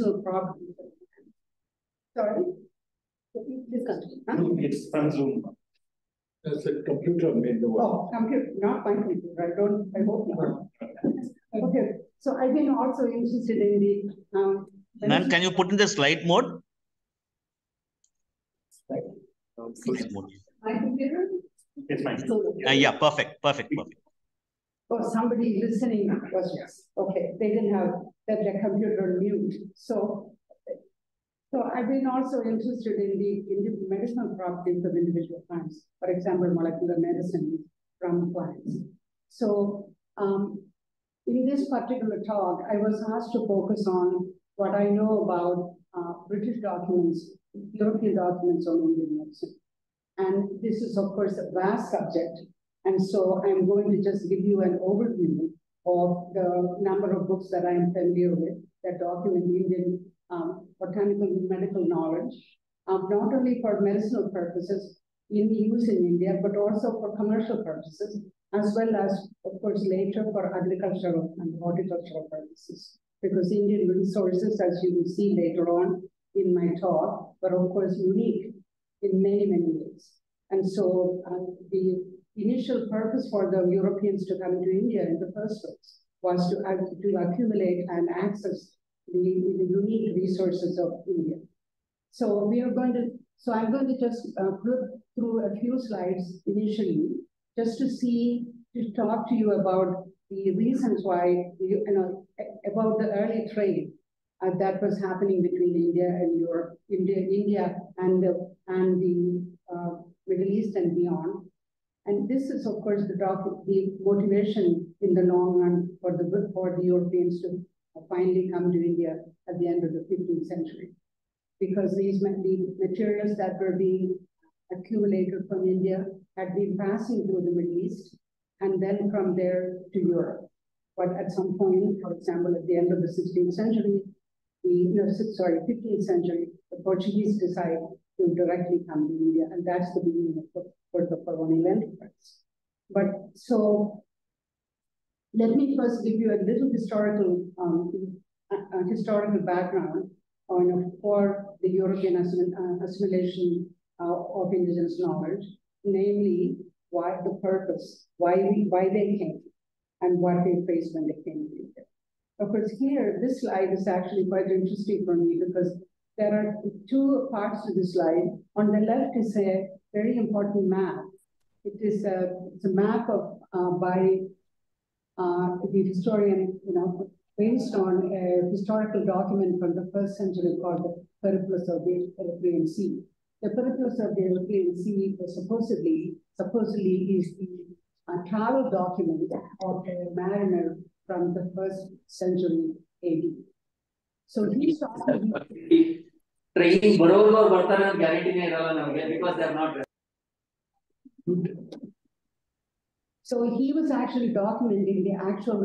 medicinal properties. Sorry? Please continue. Huh? It's from Zoom. That's a computer made the work. Oh, computer, not my computer, I don't, I hope not. Okay, so I've been also interested in the, um. Ma'am, can you put in the slide mode? Slide mode. My computer? It's fine. Uh, yeah, perfect, perfect, perfect. Oh, somebody listening was, yes. okay, they didn't have, that their computer mute, so. So I've been also interested in the, in the medicinal properties of individual plants, for example, molecular medicine from plants. So, um, in this particular talk, I was asked to focus on what I know about, uh, British documents, European documents on Indian medicine. And this is, of course, a vast subject, and so I'm going to just give you an overview of the number of books that I'm familiar with that document Indian um, botanical medical knowledge, um, not only for medicinal purposes in use in India, but also for commercial purposes, as well as, of course, later for agricultural and horticultural purposes. Because Indian resources, as you will see later on in my talk, were of course unique in many, many ways. And so uh, the initial purpose for the Europeans to come to India in the first place was to, to accumulate and access the, the unique resources of India. So we are going to, so I'm going to just uh, flip through a few slides initially, just to see, to talk to you about the reasons why, you, you know, about the early trade uh, that was happening between India and Europe, India, India and the, and the uh, Middle East and beyond. And this is, of course, the, doc, the motivation in the long run for the for the Europeans to finally come to India at the end of the 15th century. Because these the materials that were being accumulated from India had been passing through the Middle East and then from there to Europe. But at some point, for example, at the end of the 16th century, the, no, sorry, 15th century, the Portuguese decide to directly come to India, and that's the beginning of the, for the colonial enterprise. But so let me first give you a little historical um, uh, historical background on for the European uh, assimilation uh, of indigenous knowledge, namely why the purpose, why we, why they came, and what they faced when they came to. Of course, here this slide is actually quite interesting for me because there are two parts to the slide. On the left is a very important map. It is a, it's a map of uh, by uh, the historian, you know, based on a historical document from the first century called the Periplus of the Erythraean Sea. The Periplus of the Erythraean Sea supposedly, supposedly is the uh, travel document of a mariner from the first century AD. So he saw training ಬರೋರ್ಗು ಬರ್ತಾರೆ ಅಂತ ಗ್ಯಾರಂಟಿನೇ ಇರಲ್ಲ ನಮಗೆ because they are not So he was actually documenting the actual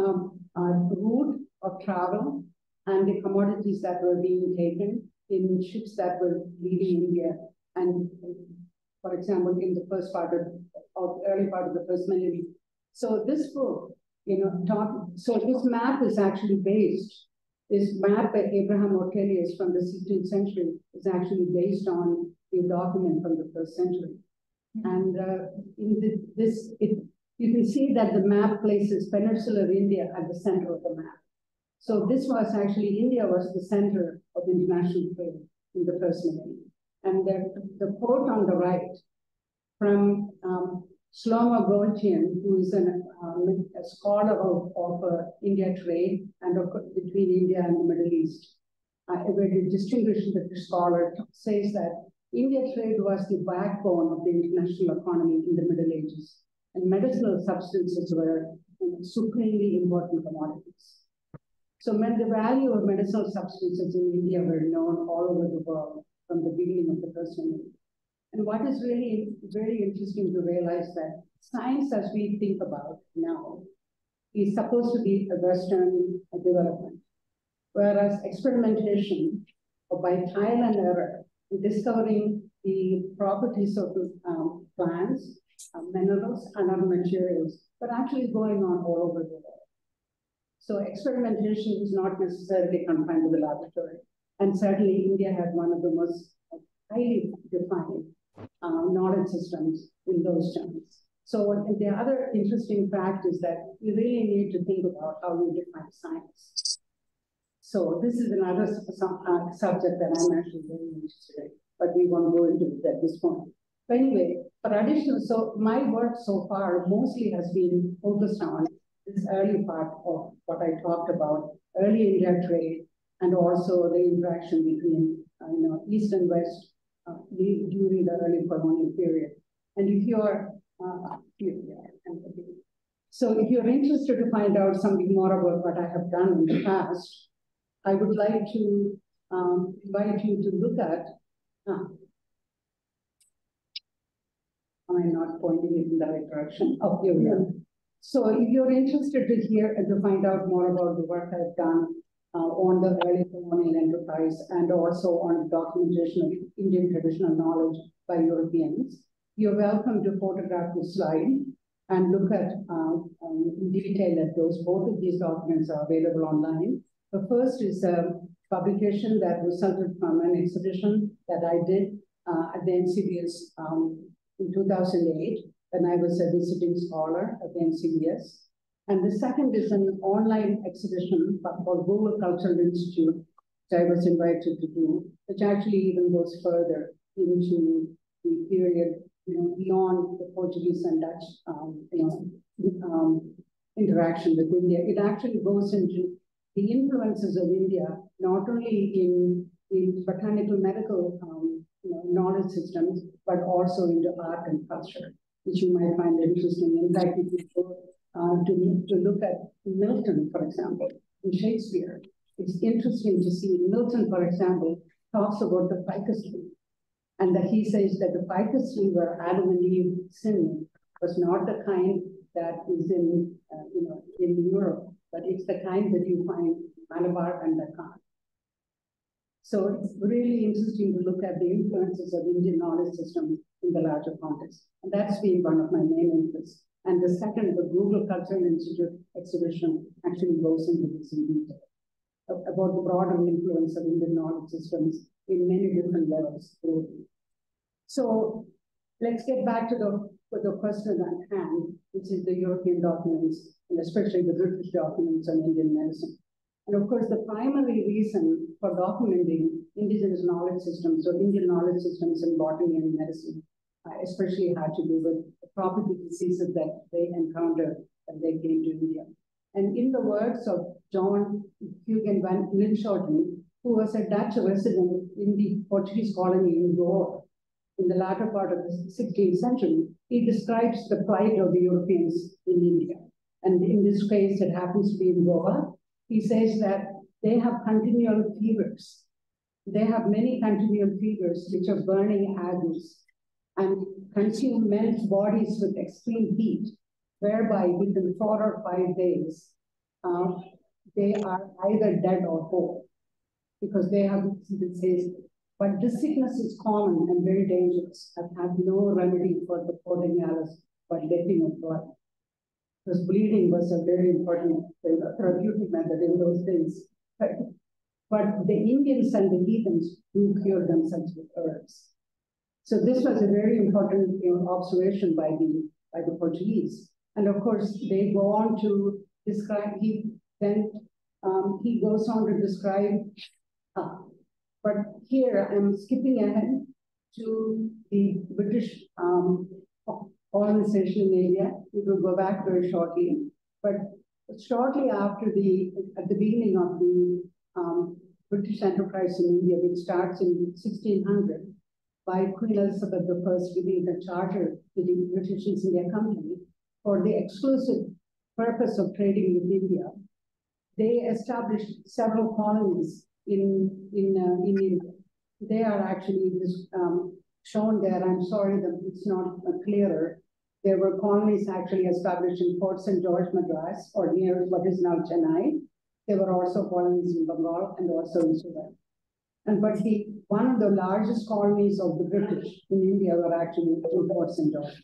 um, uh, route of travel and the commodities that were being taken in ships that were leaving India. And for example, in the first part of, of early part of the first millennium. So this book, you know, talk, so this map is actually based, this map by Abraham Ortelius from the 16th century is actually based on a document from the first century. And uh, in the, this, it, you can see that the map places peninsular India at the center of the map. So this was actually, India was the center of international trade in the first millennium. And the, the quote on the right from um, Shlomo Goitein, who is an, um, a scholar of, of uh, India trade and of, between India and the Middle East, uh, a very distinguished scholar, says that India trade was the backbone of the international economy in the Middle Ages, and medicinal substances were supremely important commodities. So the value of medicinal substances in India were known all over the world from the beginning of the first century. And what is really very interesting to realize that science as we think about now is supposed to be a Western development, whereas experimentation by trial and error in discovering the properties of um, plants, uh, minerals, and other materials, but actually going on all over the world. So experimentation is not necessarily confined to the laboratory. And certainly India had one of the most highly defined uh, knowledge systems in those terms. So the other interesting fact is that you really need to think about how you define science. So this is another uh, subject that I'm actually very interested in, but we won't go into it at this point. But anyway, for additional, so my work so far mostly has been focused on this early part of what I talked about, early India trade, and also the interaction between uh, you know East and West uh, during the early colonial period. And if you're uh, here we are, and the beginning. so if you're interested to find out something more about what I have done in the past, I would like to um, invite you to look at. ah. Am I not pointing it in the right direction? Oh, here we are. So if you're interested to hear and to find out more about the work I've done uh, on the early colonial enterprise and also on documentation of Indian traditional knowledge by Europeans, you're welcome to photograph the slide and look at um, um, in detail at those. Both of these documents are available online. The first is a publication that resulted from an exhibition that I did uh, at the NCBS um, in 2008 when I was a visiting scholar at the NCBS. And the second is an online exhibition called Google Cultural Institute, which I was invited to do, which actually even goes further into the period, you know, beyond the Portuguese and Dutch, um, you know, um, interaction with India. It actually goes into the influences of India, not only in, in botanical medical um, you know, knowledge systems, but also into art and culture, which you might find interesting. In fact, if you go uh, to, to look at Milton, for example, in Shakespeare, it's interesting to see Milton, for example, talks about the ficus tree. And that he says that the ficus tree where Adam and Eve sinned was not the kind that is in, uh, you know, in Europe, but it's the kind that you find in Malabar and Deccan. So it's really interesting to look at the influences of Indian knowledge system in the larger context. And that's been one of my main interests. And the second, the Google Cultural Institute exhibition actually goes into this in detail about the broader influence of Indian knowledge systems in many different levels globally. So let's get back to the, to the question at hand, which is the European documents, and especially the British documents on Indian medicine. And of course, the primary reason for documenting indigenous knowledge systems or Indian knowledge systems in botany and medicine, Uh, especially had to do with the tropical diseases that they encountered when they came to India. And in the words of John Huyghen van Linschoten, who was a Dutch resident in the Portuguese colony in Goa in the latter part of the 16th century, he describes the plight of the Europeans in India. And in this case, it happens to be in Goa. He says that they have continual fevers. They have many continual fevers, which are burning agues and consume men's bodies with extreme heat, whereby within four or five days, uh, they are either dead or whole because they have been disease. But this sickness is common and very dangerous and have no remedy for the Portingales but letting of blood. Because bleeding was a very important therapeutic method in those days. But, but the Indians and the heathens do cure themselves with herbs. So this was a very important you know, observation by the by the Portuguese. And of course, they go on to describe, he then um, he goes on to describe, uh, but here I'm skipping ahead to the British um, colonization in India. We will go back very shortly. But shortly after the, at the beginning of the um, British enterprise in India, which starts in 1600, by Queen Elizabeth I giving the charter to the British East India Company for the exclusive purpose of trading with India. They established several colonies in, in, uh, in India. They are actually just, um, shown there. I'm sorry that it's not uh, clearer. There were colonies actually established in Fort St. George, Madras, or near what is now Chennai. There were also colonies in Bengal and also in Surat. And but the one of the largest colonies of the British in India were actually in Fort St. George.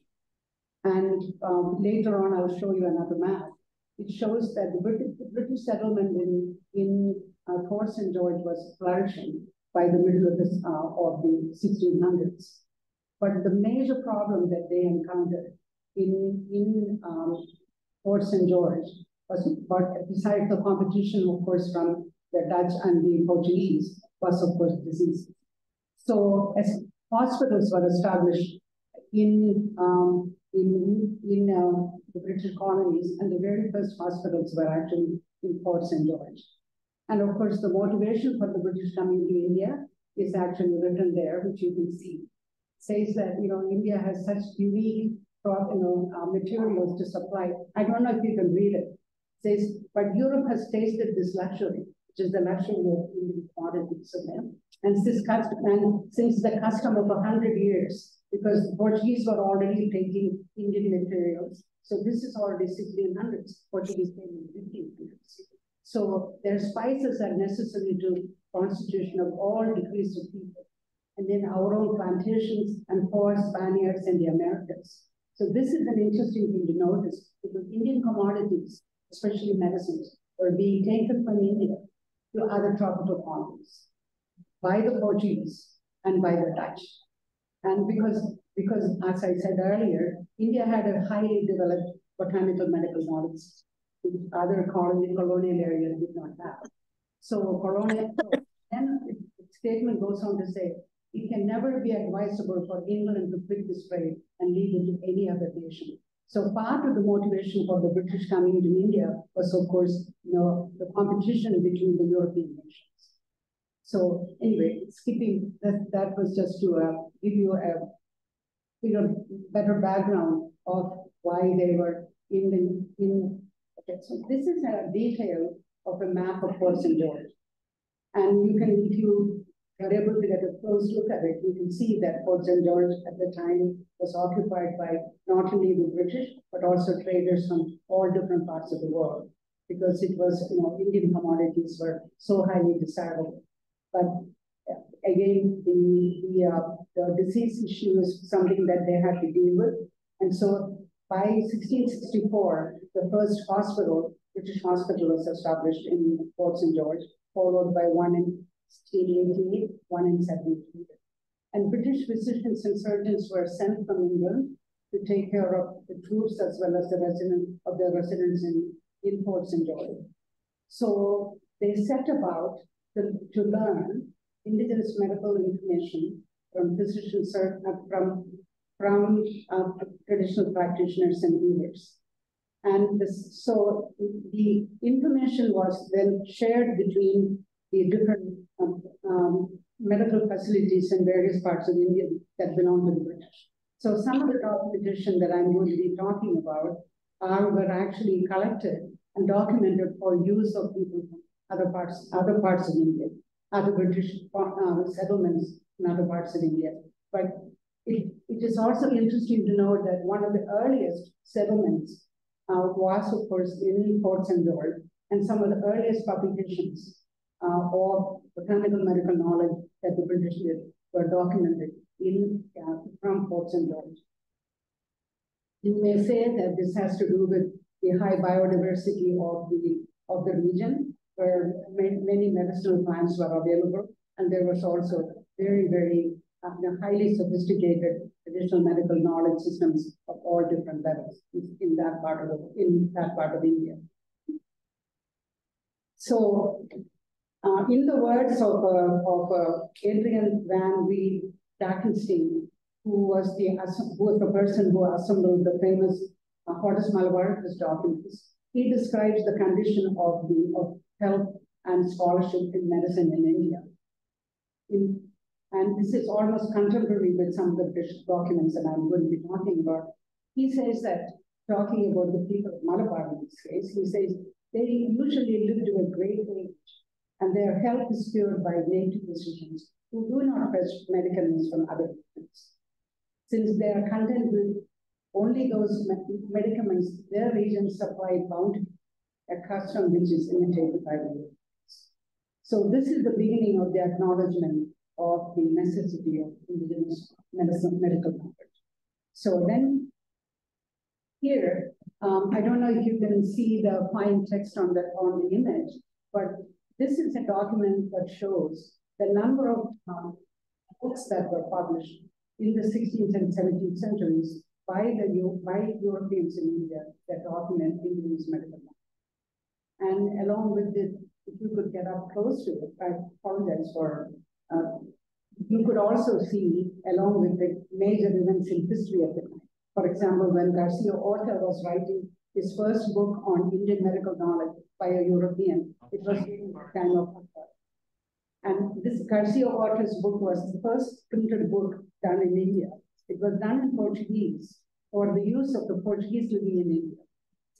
And um, later on, I'll show you another map. it shows that the British, the British settlement in, in uh, Fort St. George was flourishing by the middle of, this, uh, of the 1600s. But the major problem that they encountered in, in um, Fort St. George was, but besides the competition, of course, from the Dutch and the Portuguese, was of course disease. So as hospitals were established in um, in in uh, the British colonies, and the very first hospitals were actually in Fort St. George. And of course, the motivation for the British coming to India is actually written there, which you can see. Says that you know India has such unique you know uh, materials to supply. I don't know if you can read it. Says, but Europe has tasted this luxury, which is the luxury of Indian commodities. And since, and since the custom of a hundred years, because the Portuguese were already taking Indian materials. So this is already 1600s. Portuguese came in 1500s. So their spices are necessary to constitution of all degrees of people. And then our own plantations and for Spaniards and the Americans. So this is an interesting thing to notice because Indian commodities, especially medicines, were being taken from India to other tropical colonies by the Portuguese and by the Dutch. And because, because as I said earlier, India had a highly developed botanical medical knowledge, which other colonial, colonial areas did not have. So colonial, then the statement goes on to say, it can never be advisable for England to quit this trade and leave it to any other nation. So part of the motivation for the British coming into India was, of course, you know, the competition between the European nations. So anyway, skipping that, that was just to uh, give you a you know, better background of why they were in the, in, okay, so this is a detail of a map of. George. And you can, if you are able to get a close look at it, you can see that Fort St. George at the time was occupied by not only the British, but also traders from all different parts of the world, because it was, you know, Indian commodities were so highly desirable. But again, the, the, uh, the disease issue is something that they had to deal with. And so by 1664, the first hospital, British hospital was established in Fort St. George, followed by one in 1688, one in 1700. And British physicians and surgeons were sent from England to take care of the troops as well as the residents of the residents in, in Fort St. George. So they set about to, to learn indigenous medical information from physicians, uh, from, from uh, traditional practitioners and healers. And this, so the information was then shared between the different um, um, medical facilities in various parts of India that belong to the British. So some of the documentation that I'm going to be talking about are were actually collected and documented for use of people from other parts, other parts of India, other British uh, settlements in other parts of India. But it, it is also interesting to note that one of the earliest settlements uh, was, of course, in Fort St. George, and some of the earliest publications uh, of botanical medical knowledge that the British did were documented in uh, from Fort St. George. You may say that this has to do with the high biodiversity of the of the region, where many medicinal plants were available. And there was also very, very uh, highly sophisticated traditional medical knowledge systems of all different levels in that part of the, in that part of India. So, uh, in the words of uh, of uh, Adrian Van Rheede Drakenstein, who was the who was the person who assembled the famous uh, Hortus his documents, he describes the condition of the of health and scholarship in medicine in India. In, and this is almost contemporary with some of the British documents that I'm going to be talking about. He says that, talking about the people of Malabar in this case, he says they usually live to a great age and their health is cured by native physicians who do not fetch medicaments from other regions. Since they are content with only those medicaments their region supply bountifully a custom which is imitated by the Europeans. So this is the beginning of the acknowledgement of the necessity of indigenous medicine, medical knowledge. So then here, Um, I don't know if you can see the fine text on the, on the image, but this is a document that shows the number of um, books that were published in the 16th and 17th centuries by the by Europeans in India that document Indigenous medical knowledge. And along with it, if you could get up close to it, I apologize for, uh, you could also see along with the major events in history of the time. For example, when Garcia Orta was writing his first book on Indian medical knowledge by a European, it was during the time of Akbar. And this Garcia Orta's book was the first printed book done in India. It was done in Portuguese for the use of the Portuguese living in India.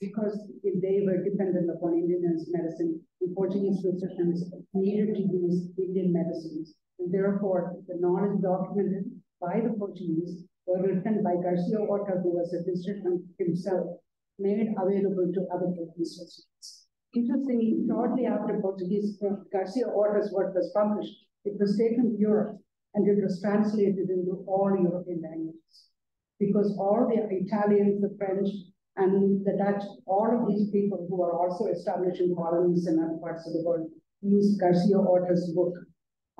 Because they were dependent upon indigenous medicine, the Portuguese physicians needed to use Indian medicines. And therefore, the knowledge documented by the Portuguese were written by Garcia Orta, who was a physician himself, made available to other Portuguese physicians. Interestingly, shortly after Portuguese Garcia Orta's work was published, it was taken to Europe and it was translated into all European languages. Because all the Italians, the French, and the Dutch, all of these people who are also establishing colonies in other parts of the world used Garcia Orta's book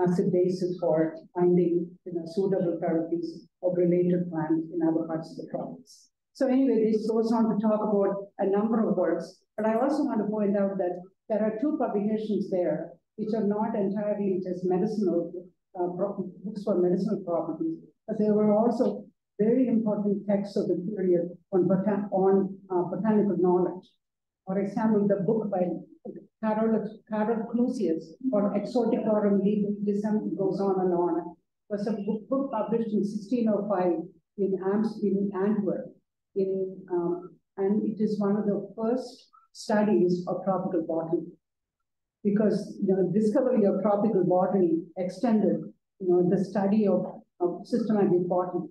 as a basis for finding you know, suitable therapies of related plants in other parts of the province. So anyway, this goes on to talk about a number of works, but I also want to point out that there are two publications there which are not entirely just medicinal uh, books for medicinal properties, but there were also very important texts of the period on, botan on uh, botanical knowledge. For example, the book by Carol, Carol Clusius or Exoticorum Legalism goes on and on. was a book, book published in 1605 in, in Antwerp. In, um, and it is one of the first studies of tropical botany because the discovery of tropical botany extended you know, the study of, of systematic botany.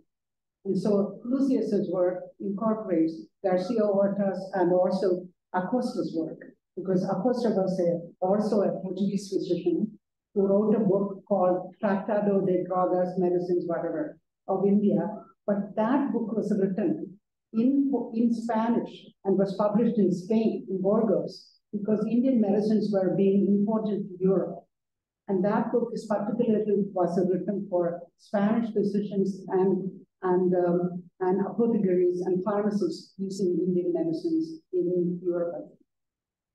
And so Clusius's work incorporates Garcia Orta's and also Acosta's work, because Acosta was a, also a Portuguese physician who wrote a book called Tratado de Drogas, Medicines, whatever, of India. But that book was written in, in Spanish and was published in Spain, in Burgos, because Indian medicines were being imported to Europe. And that book is particularly was written for Spanish physicians and and um, and apothecaries and pharmacists using Indian medicines in Europe.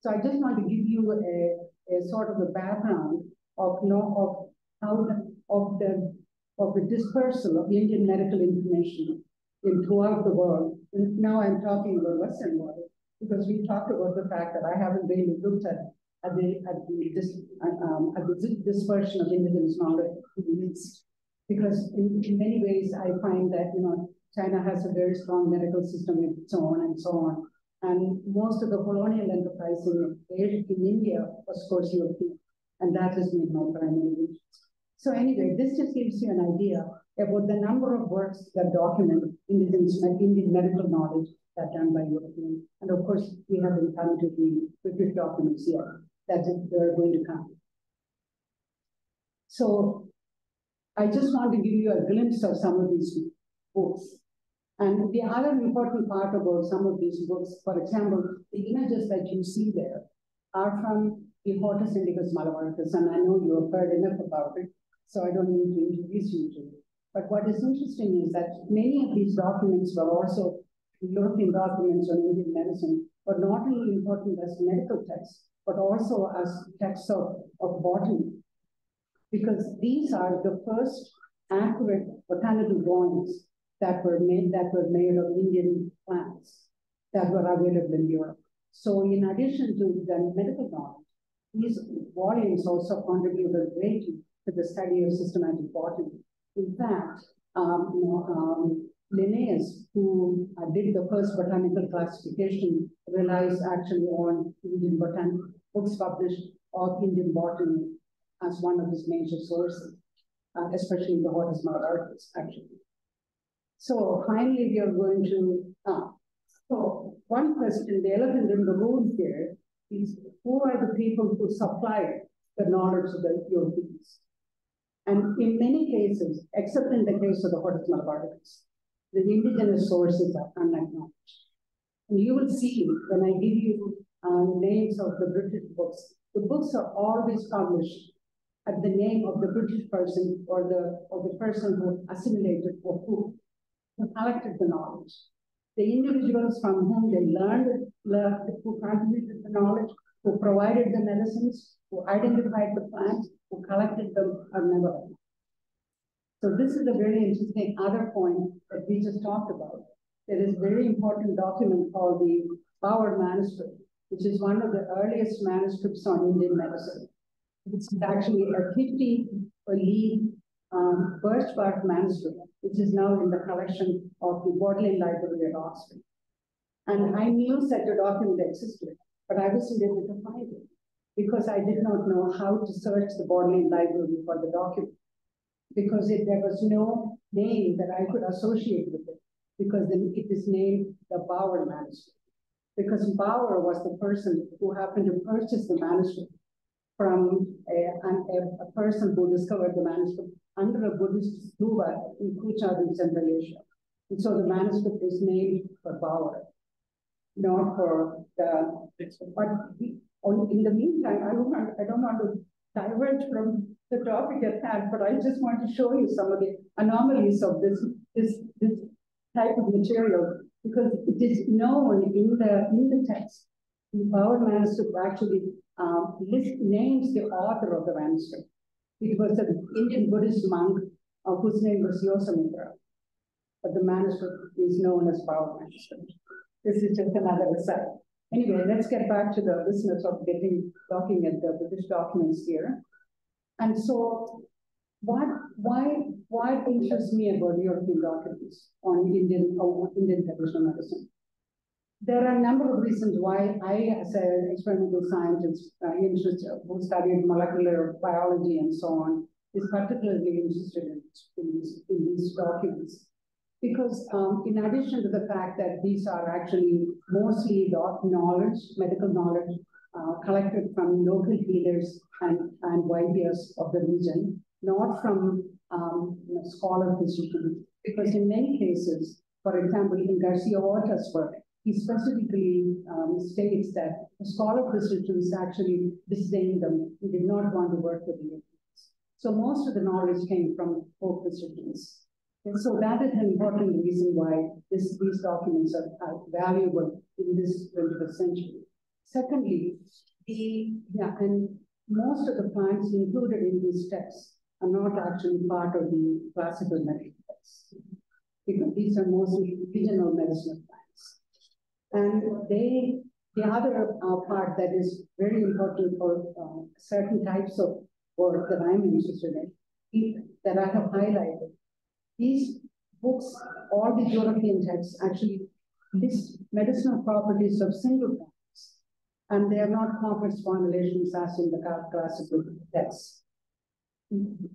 So I just want to give you a, a sort of a background of know of how the, of the of the dispersal of Indian medical information in throughout the world. And now I'm talking about Western world because we talked about the fact that I haven't really looked at at the at the dis, um, at the dispersion of indigenous knowledge because in, in many ways I find that you know China has a very strong medical system of its own and so on. And most of the colonial enterprise in, in India was, course, European. And that has been my primary interest. So anyway, this just gives you an idea about the number of works that document indigenous Indian medical knowledge that done by Europeans. And of course, we come to the British documents yet that they're going to come. So I just want to give you a glimpse of some of these books. And the other important part about some of these books, for example, the images that you see there are from the Hortus Indicus Malabaricus, and I know you have heard enough about it, so I don't need to introduce you to it. But what is interesting is that many of these documents were also European documents on Indian medicine, but not only important as medical texts, but also as texts of, of botany because these are the first accurate botanical drawings that were made that were made of Indian plants that were available in Europe. So in addition to the medical knowledge, these volumes also contributed greatly to the study of systematic botany. In fact, um, you know, um, Linnaeus, who uh, did the first botanical classification, relies actually on Indian botanical books published of Indian botany as one of his major sources, uh, especially the Hortus Malabaricus, actually. So finally, we are going to, uh, so one question, the elephant in the room here is who are the people who supplied the knowledge of the Europeans? And in many cases, except in the case of the Hortus Malabaricus, the indigenous sources are unacknowledged. And you will see when I give you uh, names of the British books, the books are always published at the name of the British person or the or the person who assimilated or who, who collected the knowledge. The individuals from whom they learned, learned, who contributed the knowledge, who provided the medicines, who identified the plants, who collected them are never. So this is a very interesting other point that we just talked about. There is a very important document called the Bower Manuscript, which is one of the earliest manuscripts on Indian medicine. It's actually a 50 lead um, birch bark manuscript, which is now in the collection of the Bodleian Library at Oxford. And I knew such a document existed, but I wasn't able to find it because I did not know how to search the Bodleian Library for the document because it, there was no name that I could associate with it because then it is named the Bower manuscript. Because Bower was the person who happened to purchase the manuscript from uh, a, a, a person who discovered the manuscript under a Buddhist stupa in Kuchar in Central Asia. And so the manuscript is named for Bower, not for the, but in the meantime, I don't want, I don't want to diverge from the topic at hand, but I just want to show you some of the anomalies of this, this, this type of material because it is known in the in the text. The Bower manuscript actually um, list, names the author of the manuscript. It was an Indian Buddhist monk uh, whose name was Yosamitra, but the manuscript is known as Bower manuscript. This is just another aside. Anyway, let's get back to the business of getting looking at the British documents here. And so what why why interests me about European documents on Indian or Indian traditional medicine? There are a number of reasons why I, as an experimental scientist, uh, interested, who studied molecular biology and so on, is particularly interested in, in, these, in these documents. Because um, in addition to the fact that these are actually mostly knowledge, medical knowledge, uh, collected from local healers and, and YPS of the region, not from um, you know, scholar physicians. Because in many cases, for example, in Garcia Horta's work, he specifically um, states that the scholar physicians actually disdained them. He did not want to work with the So most of the knowledge came from folk physicians. And so that is an important reason why this, these documents are, are valuable in this 21st century. Secondly, the, yeah, and most of the plants included in these texts are not actually part of the classical medical texts. Because these are mostly regional medicinal plants. And they, the other uh, part that is very important for uh, certain types of work that I'm interested in, that I have highlighted, these books, all the European texts actually list medicinal properties of single plants, and they are not complex formulations as in the classical texts.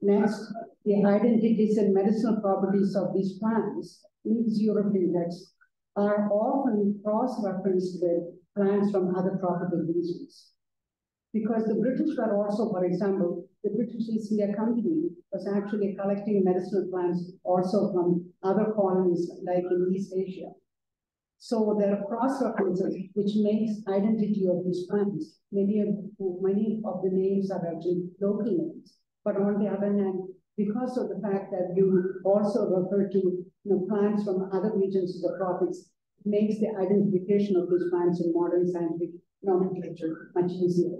Next, the identities and medicinal properties of these plants in these European texts are often cross-referenced with plants from other tropical regions. Because the British were also, for example, the British East India Company was actually collecting medicinal plants also from other colonies like in East Asia. So there are cross references which makes identity of these plants. Many of many of the names are actually local names. But on the other hand, because of the fact that you also refer to you know, plants from other regions of the tropics, makes the identification of these plants in modern scientific nomenclature much easier.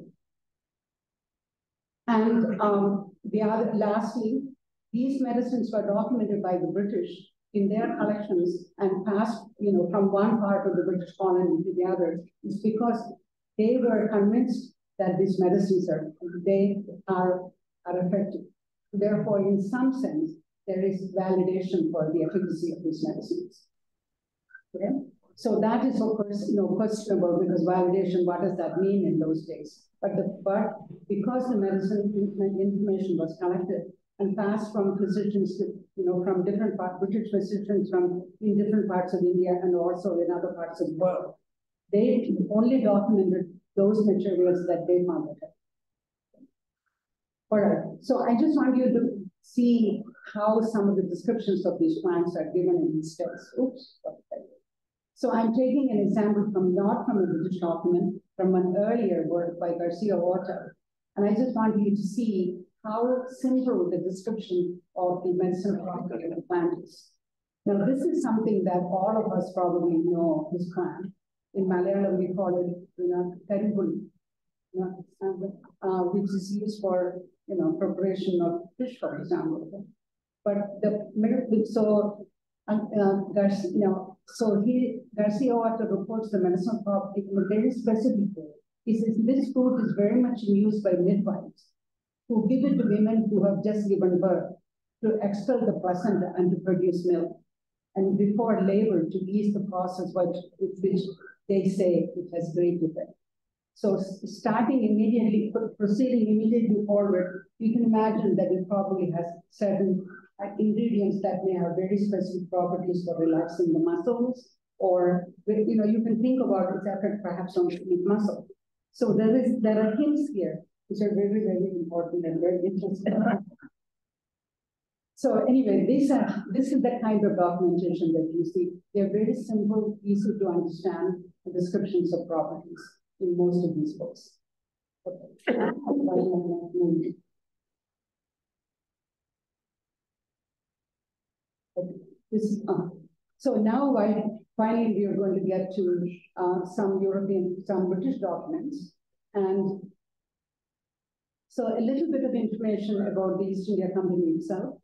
And um, the other, lastly, these medicines were documented by the British in their collections and passed, you know, from one part of the British colony to the other, is because they were convinced that these medicines are they are are effective. Therefore, in some sense, there is validation for the efficacy of these medicines. Okay? So that is, of course, you know, questionable because validation, what does that mean in those days? But the but because the medicine information was collected and passed from physicians to, you know, from different parts, British physicians from in different parts of India and also in other parts of the world, they only documented those materials that they found. All right, so I just want you to see how some of the descriptions of these plants are given in these texts. Oops. So I'm taking an example from, not from a British document, from an earlier work by Garcia Water. And I just want you to see how simple the description of the medicinal property of the plant is. Now, this is something that all of us probably know, this plant. In Malayalam, we call it, you know, terrible, you know, uh, which is used for, you know, preparation of fish, for example. But the middle, so, um, uh, Garcia, you know, so he, Garcia Orta reports the medicinal in a very specific. He says this fruit is very much used by midwives who give it to women who have just given birth to expel the placenta and to produce milk. And before labor to ease the process which, which they say it has great effect. So starting immediately, proceeding immediately forward, you can imagine that it probably has certain ingredients that may have very specific properties for relaxing the muscles, or you know, you can think about its effect perhaps on the muscle. So there is there are hints here which are very, very important and very interesting. so anyway, this is the kind of documentation that you see. They're very simple, easy to understand descriptions of properties in most of these books. Okay. This uh, so now I finally we are going to get to uh, some European, some British documents. And so a little bit of information about the East India Company itself.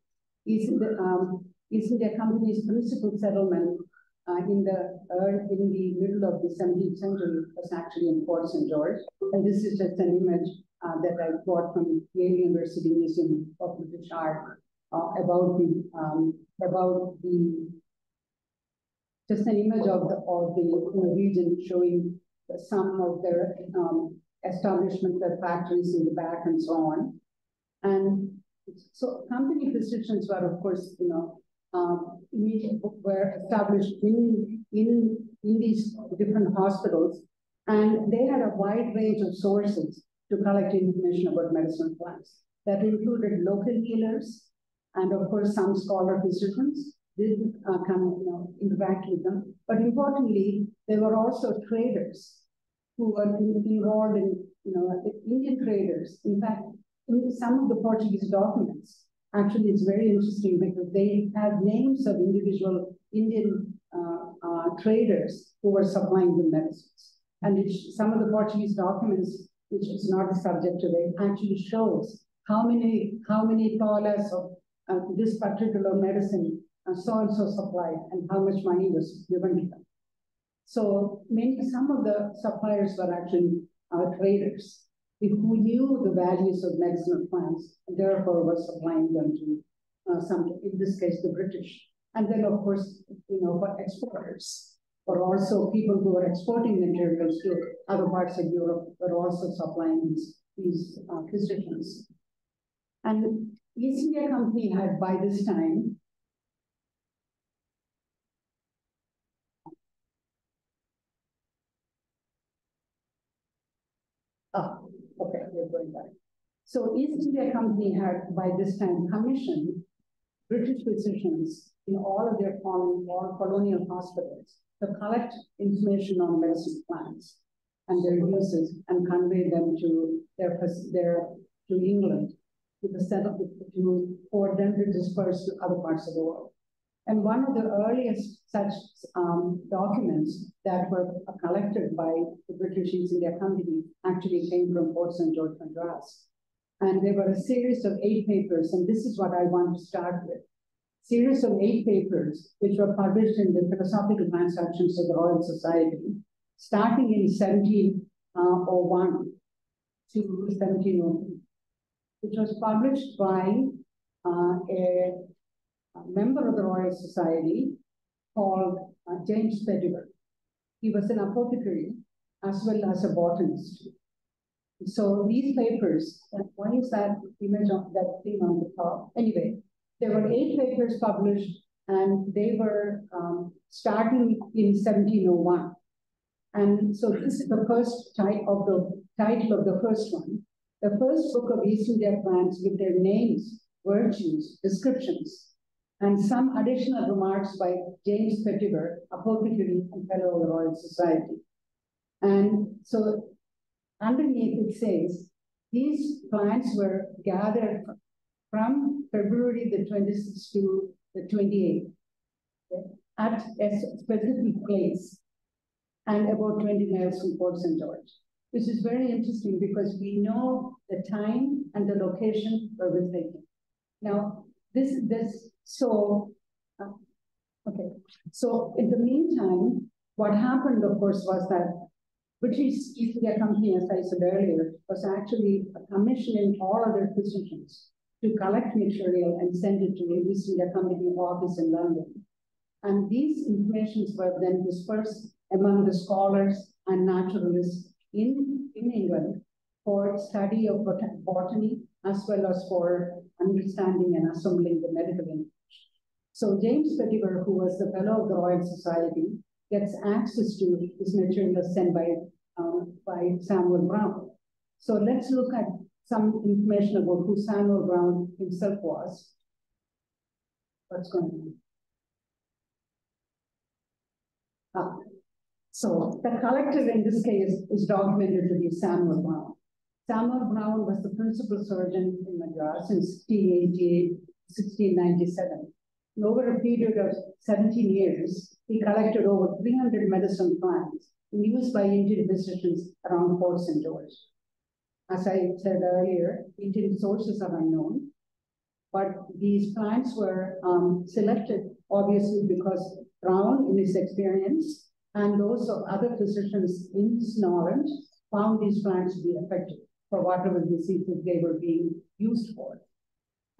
East, um, East India Company's principal settlement uh, in the uh, in the middle of the 17th century was actually in Fort St. George. And this is just an image uh, that I got from the Yale University Museum of British Art uh, about the um, about the just an image of the of the region showing some of their um, establishment their factories in the back and so on. And so company restrictions were, of course, you know, um, were established in, in, in these different hospitals. And they had a wide range of sources to collect information about medicinal plants. That included local healers and, of course, some scholar physicians did uh, come, you know, interact with them. But importantly, there were also traders who were involved in, you know, Indian traders. In fact, in some of the Portuguese documents, actually it's very interesting because they have names of individual Indian uh, uh, traders who were supplying the medicines. And some of the Portuguese documents, which is not the subject today, actually shows how many how many dollars of uh, this particular medicine uh, so and so supplied and how much money was given to them. So many, some of the suppliers were actually uh, traders who knew the values of medicinal plants and therefore were supplying them to uh, some, in this case, the British. And then, of course, you know, for exporters, or also people who were exporting materials to other parts of Europe were also supplying these, these uh, physicians. And East India Company had by this time Oh, okay, we're going back. So East India Company had by this time commissioned British physicians in all of their all colonial hospitals to collect information on medicine plants and their uses and convey them to their, their to England to the set of to for them to disperse to other parts of the world. And one of the earliest such um, documents that were collected by the British East India Company actually came from Fort St. George, Madras. And there were a series of eight papers, and this is what I want to start with. Series of eight papers, which were published in the Philosophical Transactions of the Royal Society, starting in 1701 to 1702, which was published by uh, a a member of the Royal Society called uh, James Petiver. He was an apothecary as well as a botanist. So these papers, one is that image of that thing on the top. Anyway, there were eight papers published and they were um, starting in 1701. And so this is the first type of the title of the first one. The first book of East India plants with their names, virtues, descriptions, and some additional remarks by James Petiver, apothecary and fellow of the Royal Society. And so underneath it says, these plants were gathered from February the 26th to the 28th okay, at a specific place and about 20 miles from Fort St. George. This is very interesting because we know the time and the location where we're taken. Now, this, this, so, uh, okay. So in the meantime, what happened, of course, was that British East India Company, as I said earlier, was actually commissioning all other physicians to collect material and send it to the East India Company office in London. And these informations were then dispersed among the scholars and naturalists in, in England for study of bot botany as well as for understanding and assembling the medical information. So James Petiver, who was the fellow of the Royal Society, gets access to this material sent by, um, by Samuel Brown. So let's look at some information about who Samuel Brown himself was. What's going on? Ah, so the collector in this case is documented to be Samuel Brown. Samuel Brown was the principal surgeon in Madras since 1688, 1697. And over a period of 17 years, he collected over 300 medicine plants used by Indian physicians around Fort St. George. As I said earlier, Indian sources are unknown, but these plants were um, selected obviously because Brown, in his experience, and those of other physicians in knowledge, found these plants to be effective for whatever diseases they were being used for.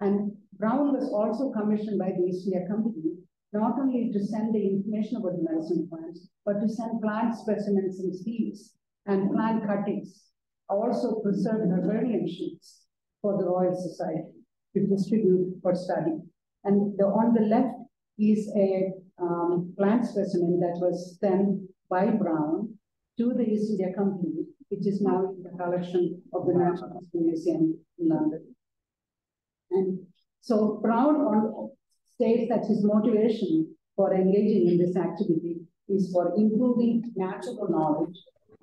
And Brown was also commissioned by the East India Company not only to send the information about the medicine plants, but to send plant specimens and seeds and plant cuttings, also preserved herbarium sheets for the Royal Society to distribute for study. And the, on the left is a um, plant specimen that was sent by Brown to the East India Company, which is now in the collection of the Natural History Museum in London. And so Brown states that his motivation for engaging in this activity is for improving natural knowledge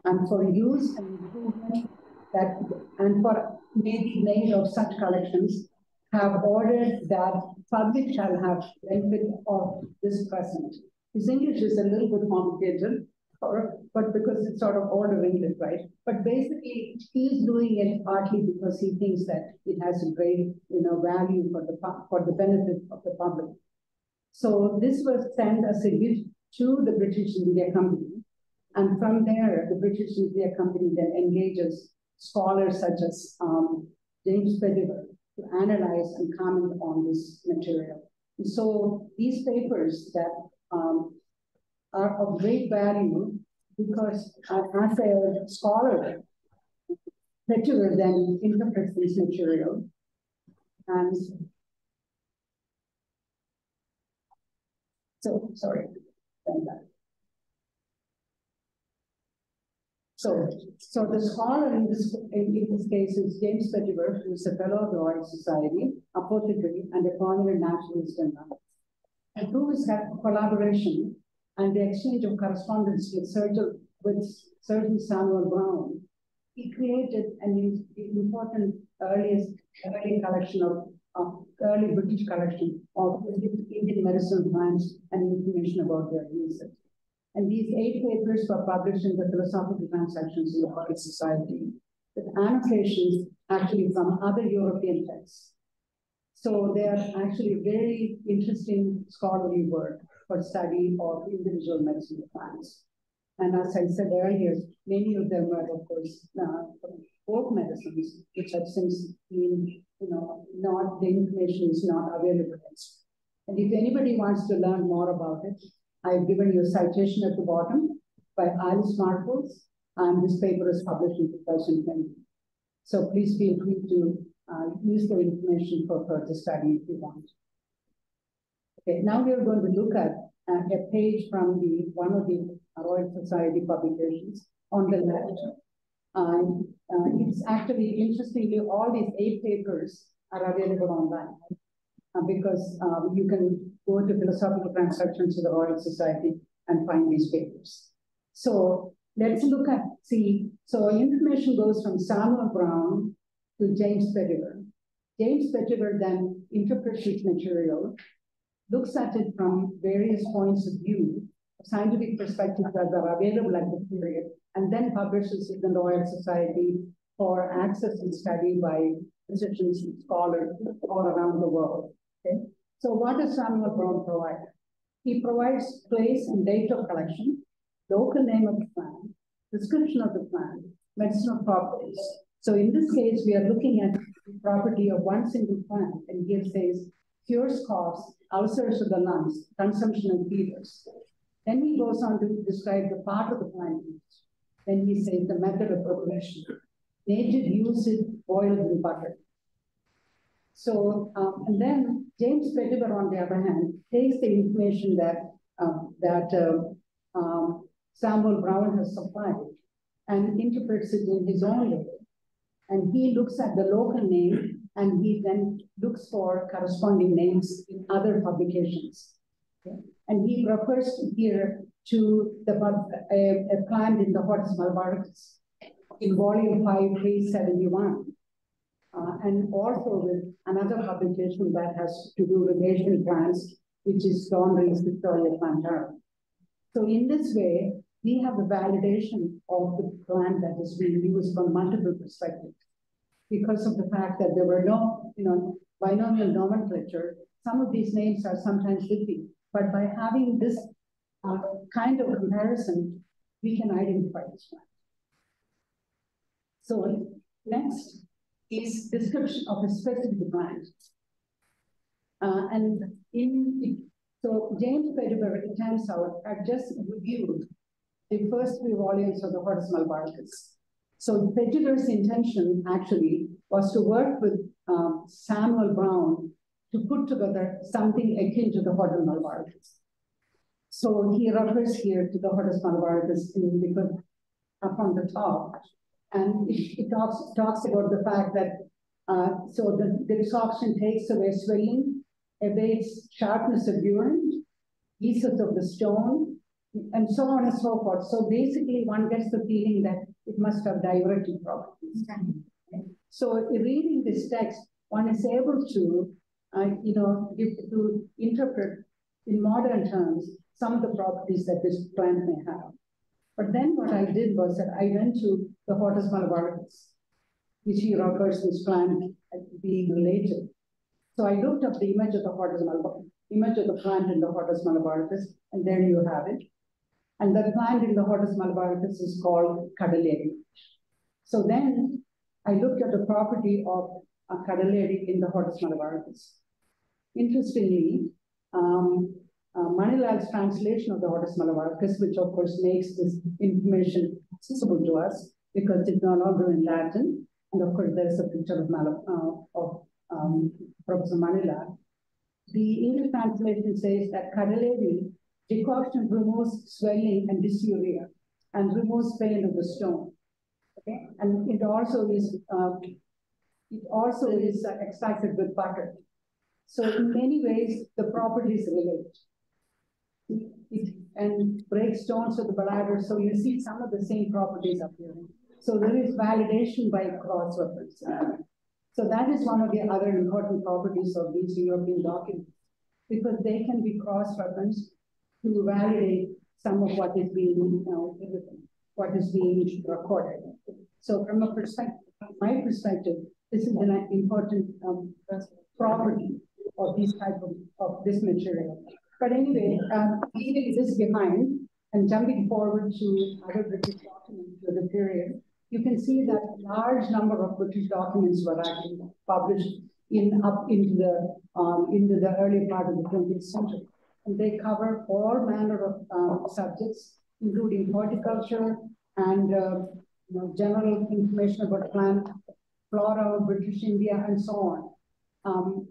and for use and improvement that and for maybe made of such collections have ordered that public shall have benefit of this present. His English is a little bit complicated, or, but because it's sort of ordering it, right? But basically, he's doing it partly because he thinks that it has a great, you know, value for the for the benefit of the public. So this was sent as a gift to the British India Company, and from there, the British India Company then engages scholars such as um, James Petiver to analyze and comment on this material. And so these papers that um, are of great value because uh, as a scholar, Petiver then interprets this material and so sorry. So, so the scholar in this, in this case is James Petiver, who is a fellow of the Royal Society, apothecary, and a prominent naturalist in London. And through his collaboration and the exchange of correspondence with Surgeon, with Surgeon Samuel Brown, he created an important earliest early collection of, of early British collection of Indian medicine plants and information about their usage. And these eight papers were published in the Philosophical Transactions in the Royal Society with annotations actually from other European texts. So they are actually very interesting scholarly work for study of individual medicinal plants. And as I said earlier, many of them are, of course, uh, folk medicines, which have since been, you know, not, the information is not available. And if anybody wants to learn more about it, I've given you a citation at the bottom by Alice Marples, and this paper is published in 2020. So please feel free to uh, use the information for further study if you want. Okay, now we are going to look at uh, a page from the one of the Royal Society publications on the left. Uh, it's actually, interestingly, all these eight papers are available online. uh, because um, you can go to philosophical transactions of the Royal Society and find these papers. So let's look at, see, so information goes from Samuel Brown to James Petiver. James Petiver then interprets this material, looks at it from various points of view, scientific perspectives that are available at the period, and then publishes it in the Royal Society for access and study by physicians and scholars all around the world. Okay, so what does Samuel Brown provide? He provides place and date of collection, local name of the plant, description of the plant, medicinal properties. So in this case, we are looking at property of one single plant, and here says cures coughs, ulcers of the lungs, consumption and fevers. Then he goes on to describe the part of the plant used. Then he says the method of preparation. Native uses boiled in butter. So, um, and then James Petiver, on the other hand, takes the information that um, that uh, um, Samuel Brown has supplied and interprets it in his own way. And he looks at the local name and he then looks for corresponding names in other publications. Okay? And he refers here to the a, a plant in the Hortus malabaricus in volume 5, 371. Uh, and also with another publication that has to do with Asian plants, which is Don Reed's Historia Plantarum. So in this way, we have a validation of the plant that is being used from multiple perspectives. Because of the fact that there were no, you know, binomial nomenclature, some of these names are sometimes iffy, but by having this uh, kind of comparison, we can identify this plant. So next is description of a specific plant. Uh, and in so James Petiver, it turns out, had just reviewed the first three volumes of the Hortus malabaricus. So Petiver's intention actually was to work with um, Samuel Brown to put together something akin to the Hortus malabaricus. So he refers here to the Hortus malabaricus in, because up on the top, and it, it talks talks about the fact that uh, so the, the takes away swelling, abates sharpness of urine, eases of the stone, and so on and so forth. So basically, one gets the feeling that it must have diuretic properties. So reading this text, one is able to, uh, you know, give, to interpret in modern terms some of the properties that this plant may have. But then what I did was that I went to the Hortus malabaricus, which he refers this plant as being related. So I looked up the image of the Hortus malabaricus, image of the plant in the Hortus malabaricus, and there you have it. And the plant in the Hortus malabaricus is called Kadaledi. So then I looked at the property of a in the Hortus malabaricus. Interestingly, um, uh, Manilal's translation of the Hortus malabaricus, which of course makes this information accessible to us because it's no longer in Latin. And of course, there's a picture of, uh, of um, Professor Manilal. The English translation says that Kadaledi decoction removes swelling and dysuria and removes pain of the stone. Okay, and it also is uh, it also is uh, extracted with butter. So in many ways, the properties relate and break stones of the bladder. So you see some of the same properties appearing. So there is validation by cross reference. So that is one of the other important properties of these European documents, because they can be cross-referenced to validate some of what is being, you know, what is being recorded. So from a perspective, from my perspective, this is an important um, property of this type of, of this material. But anyway, um, leaving this behind and jumping forward to other British documents of the period, you can see that a large number of British documents were actually published in up into the um, into the early part of the 20th century. And they cover all manner of uh, subjects, including horticulture and uh, you know, general information about plant flora of British India and so on. Um,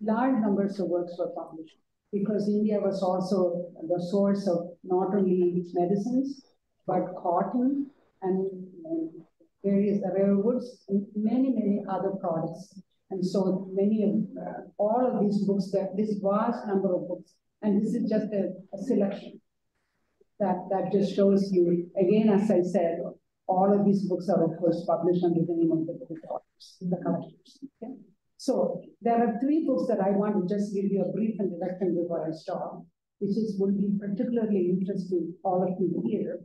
large numbers of works were published because India was also the source of not only medicines, but cotton and, various rare woods and many, many other products And so many of, uh, all of these books, that this vast number of books, and this is just a, a selection. That, that just shows you, again, as I said, all of these books are of course published under the name of the, the authors, the collectors, okay? So there are three books that I want to just give you a brief introduction before I stop, which is will be particularly interesting all of you here.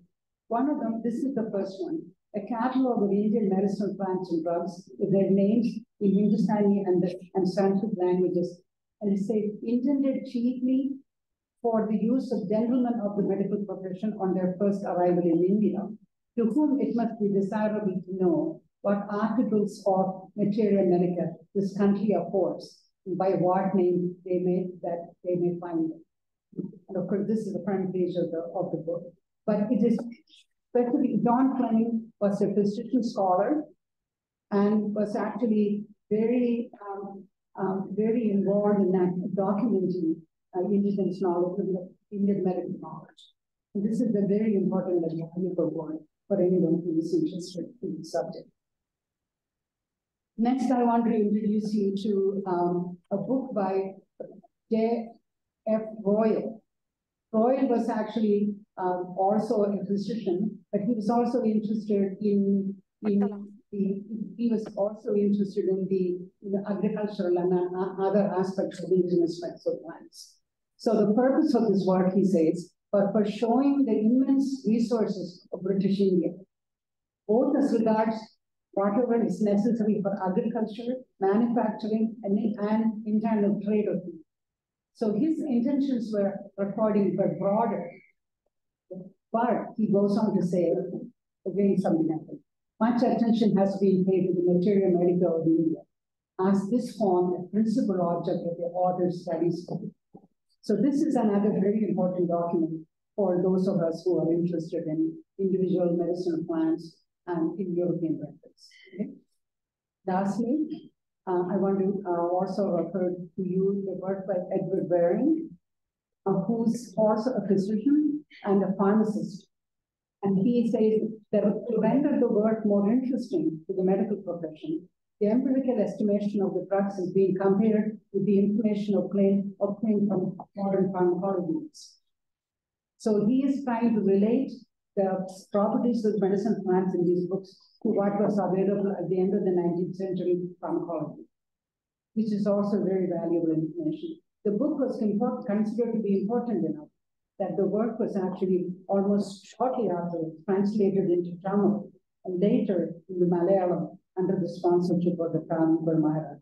One of them, this is the first one, a catalog of Indian medicinal plants and drugs with their names in Hindustani and the and Sanskrit languages. And it says intended chiefly for the use of gentlemen of the medical profession on their first arrival in India, to whom it must be desirable to know what articles of materia medica this country affords, and by what name they may that they may find it. And of course, this is the front page of the of the book. But it is especially John Fleming was a physician scholar and was actually very um, um, very involved in that documenting uh, Indigenous knowledge, Indian medical knowledge. And this is a very important work for anyone who is interested in the subject. Next, I want to introduce you to um, a book by J. F. Royle. Royle was actually um, also a physician, but he was also interested in, in the, he was also interested in the, in agricultural and uh, other aspects of indigenous medical plants. So the purpose of this work, he says, but for showing the immense resources of British India, both as regards whatever is necessary for agriculture, manufacturing, and, and internal trade of people. So his intentions were recording but broader. But he goes on to say, again, something happened. Much attention has been paid to the materia medica of India, as this formed a principal object of the author's studies. So this is another very important document for those of us who are interested in individual medicinal plants and in European records. Okay? Lastly, uh, I want to uh, also refer to you the work by Edward Waring, uh, who's also a physician and a pharmacist. And he says that to render the work more interesting to the medical profession, the empirical estimation of the drugs is being compared with the information obtained, obtained from modern pharmacology. So he is trying to relate the properties of medicine plants in these books to what was available at the end of the 19th century pharmacology, which is also very valuable information. The book was considered to be important enough that the work was actually almost shortly after translated into Tamil and later in the Malayalam under the sponsorship of the Crown Burmara.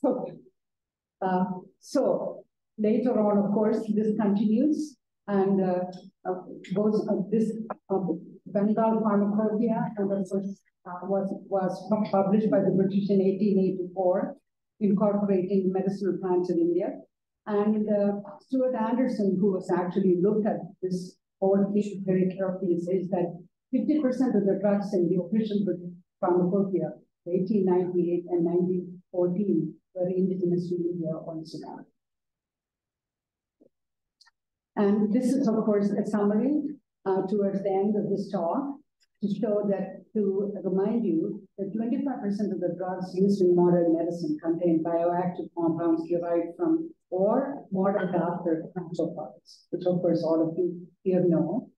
So, uh, so later on, of course, this continues and uh, uh, goes uh, this uh, Bengal Pharmacopoeia and uh, was was published by the British in 1884, incorporating medicinal plants in India. And uh, Stuart Anderson, who was actually looked at this whole issue very carefully, says that 50% of the drugs in the official Pharmacopoeia, 1898 and 1914, were indigenous to India or Sudan. And this is, of course, a summary uh, towards the end of this talk to show that, to remind you that 25% of the drugs used in modern medicine contain bioactive compounds derived from or modeled after natural products, which of course all of you here know.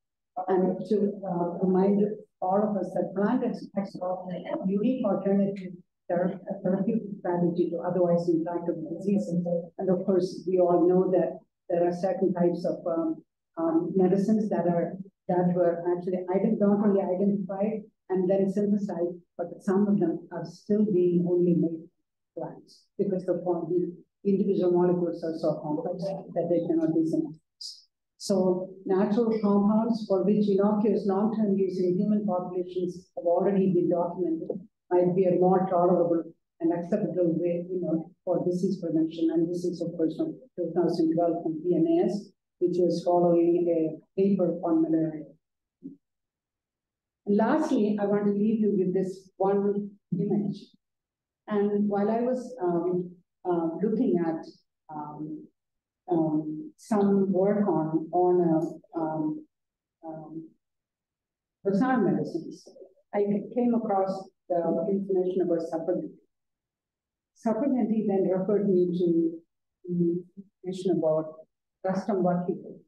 And to uh, remind all of us that plant extracts offer a unique alternative therapeutic strategy to otherwise intractable diseases. And of course, we all know that there are certain types of um, um, medicines that are that were actually not only identified and then synthesized, but some of them are still being only made plants because the, the individual molecules are so complex that they cannot be synthesized. So natural compounds for which innocuous long-term use in human populations have already been documented might be a more tolerable and acceptable way, you know, for disease prevention. And this is, of course, from 2012 from PNAS, which was following a paper on malaria. And lastly, I want to leave you with this one image. And while I was um, uh, looking at um, um, some work on on uh, um, um, medicines, I came across the information about Sarpagandha. Sarpagandha then referred me to the information about Rustam Vakil,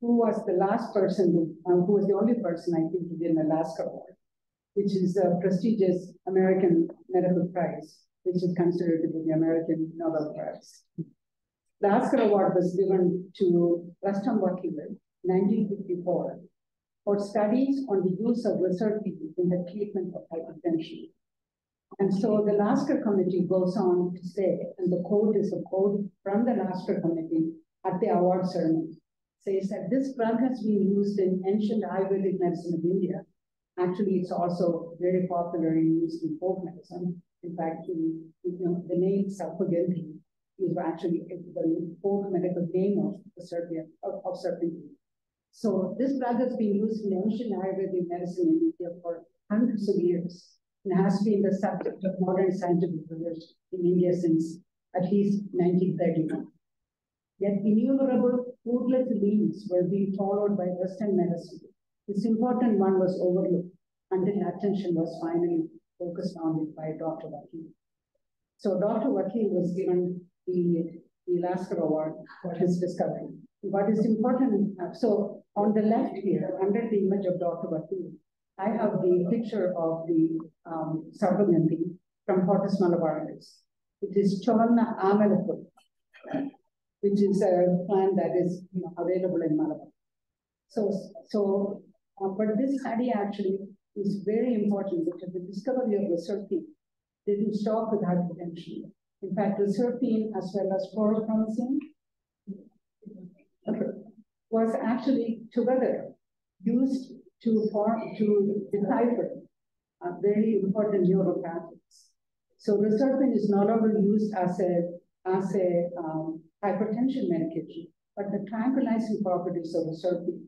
who was the last person, who, um, who was the only person, I think, to win the Lasker Award, which is a prestigious American medical prize, which is considered to be the American Nobel Prize. The Lasker Award was given to Rustam Vakil in 1954 for studies on the use of reserpine in the treatment of hypertension. And so the Lasker Committee goes on to say, and the quote is a quote from the Lasker Committee at the award ceremony, says that this drug has been used in ancient Ayurvedic medicine of India. Actually, it's also very popular in used in folk medicine. In fact, the, you know, the name Sarpagandha is actually the folk medical name of the serpent, of, of serpentine. So this drug has been used in ancient Ayurvedic medicine in India for hundreds of years and has been the subject of modern scientific research in India since at least 1931. Yet innumerable foodless leaves were being followed by Western medicine. This important one was overlooked until attention was finally focused on it by Dr. Vakil. So Dr. Vakil was given the, the Lasker Award for his discovery. What is important, so on the left here, under the image of Dr. Vakil, I have the picture of the um, from Hortus malabaricus. It is Cholna amelapur, which is a plant that is you know, available in Malabar. So, so uh, but this study actually is very important because the discovery of the reserpine didn't stop with hypertension. In fact, the reserpine as well as chlorpromazine was actually together used to form to decipher very important neuropathways. So reserpine is no longer used as a as a um, hypertension medication, but the tranquilizing properties of reserpine,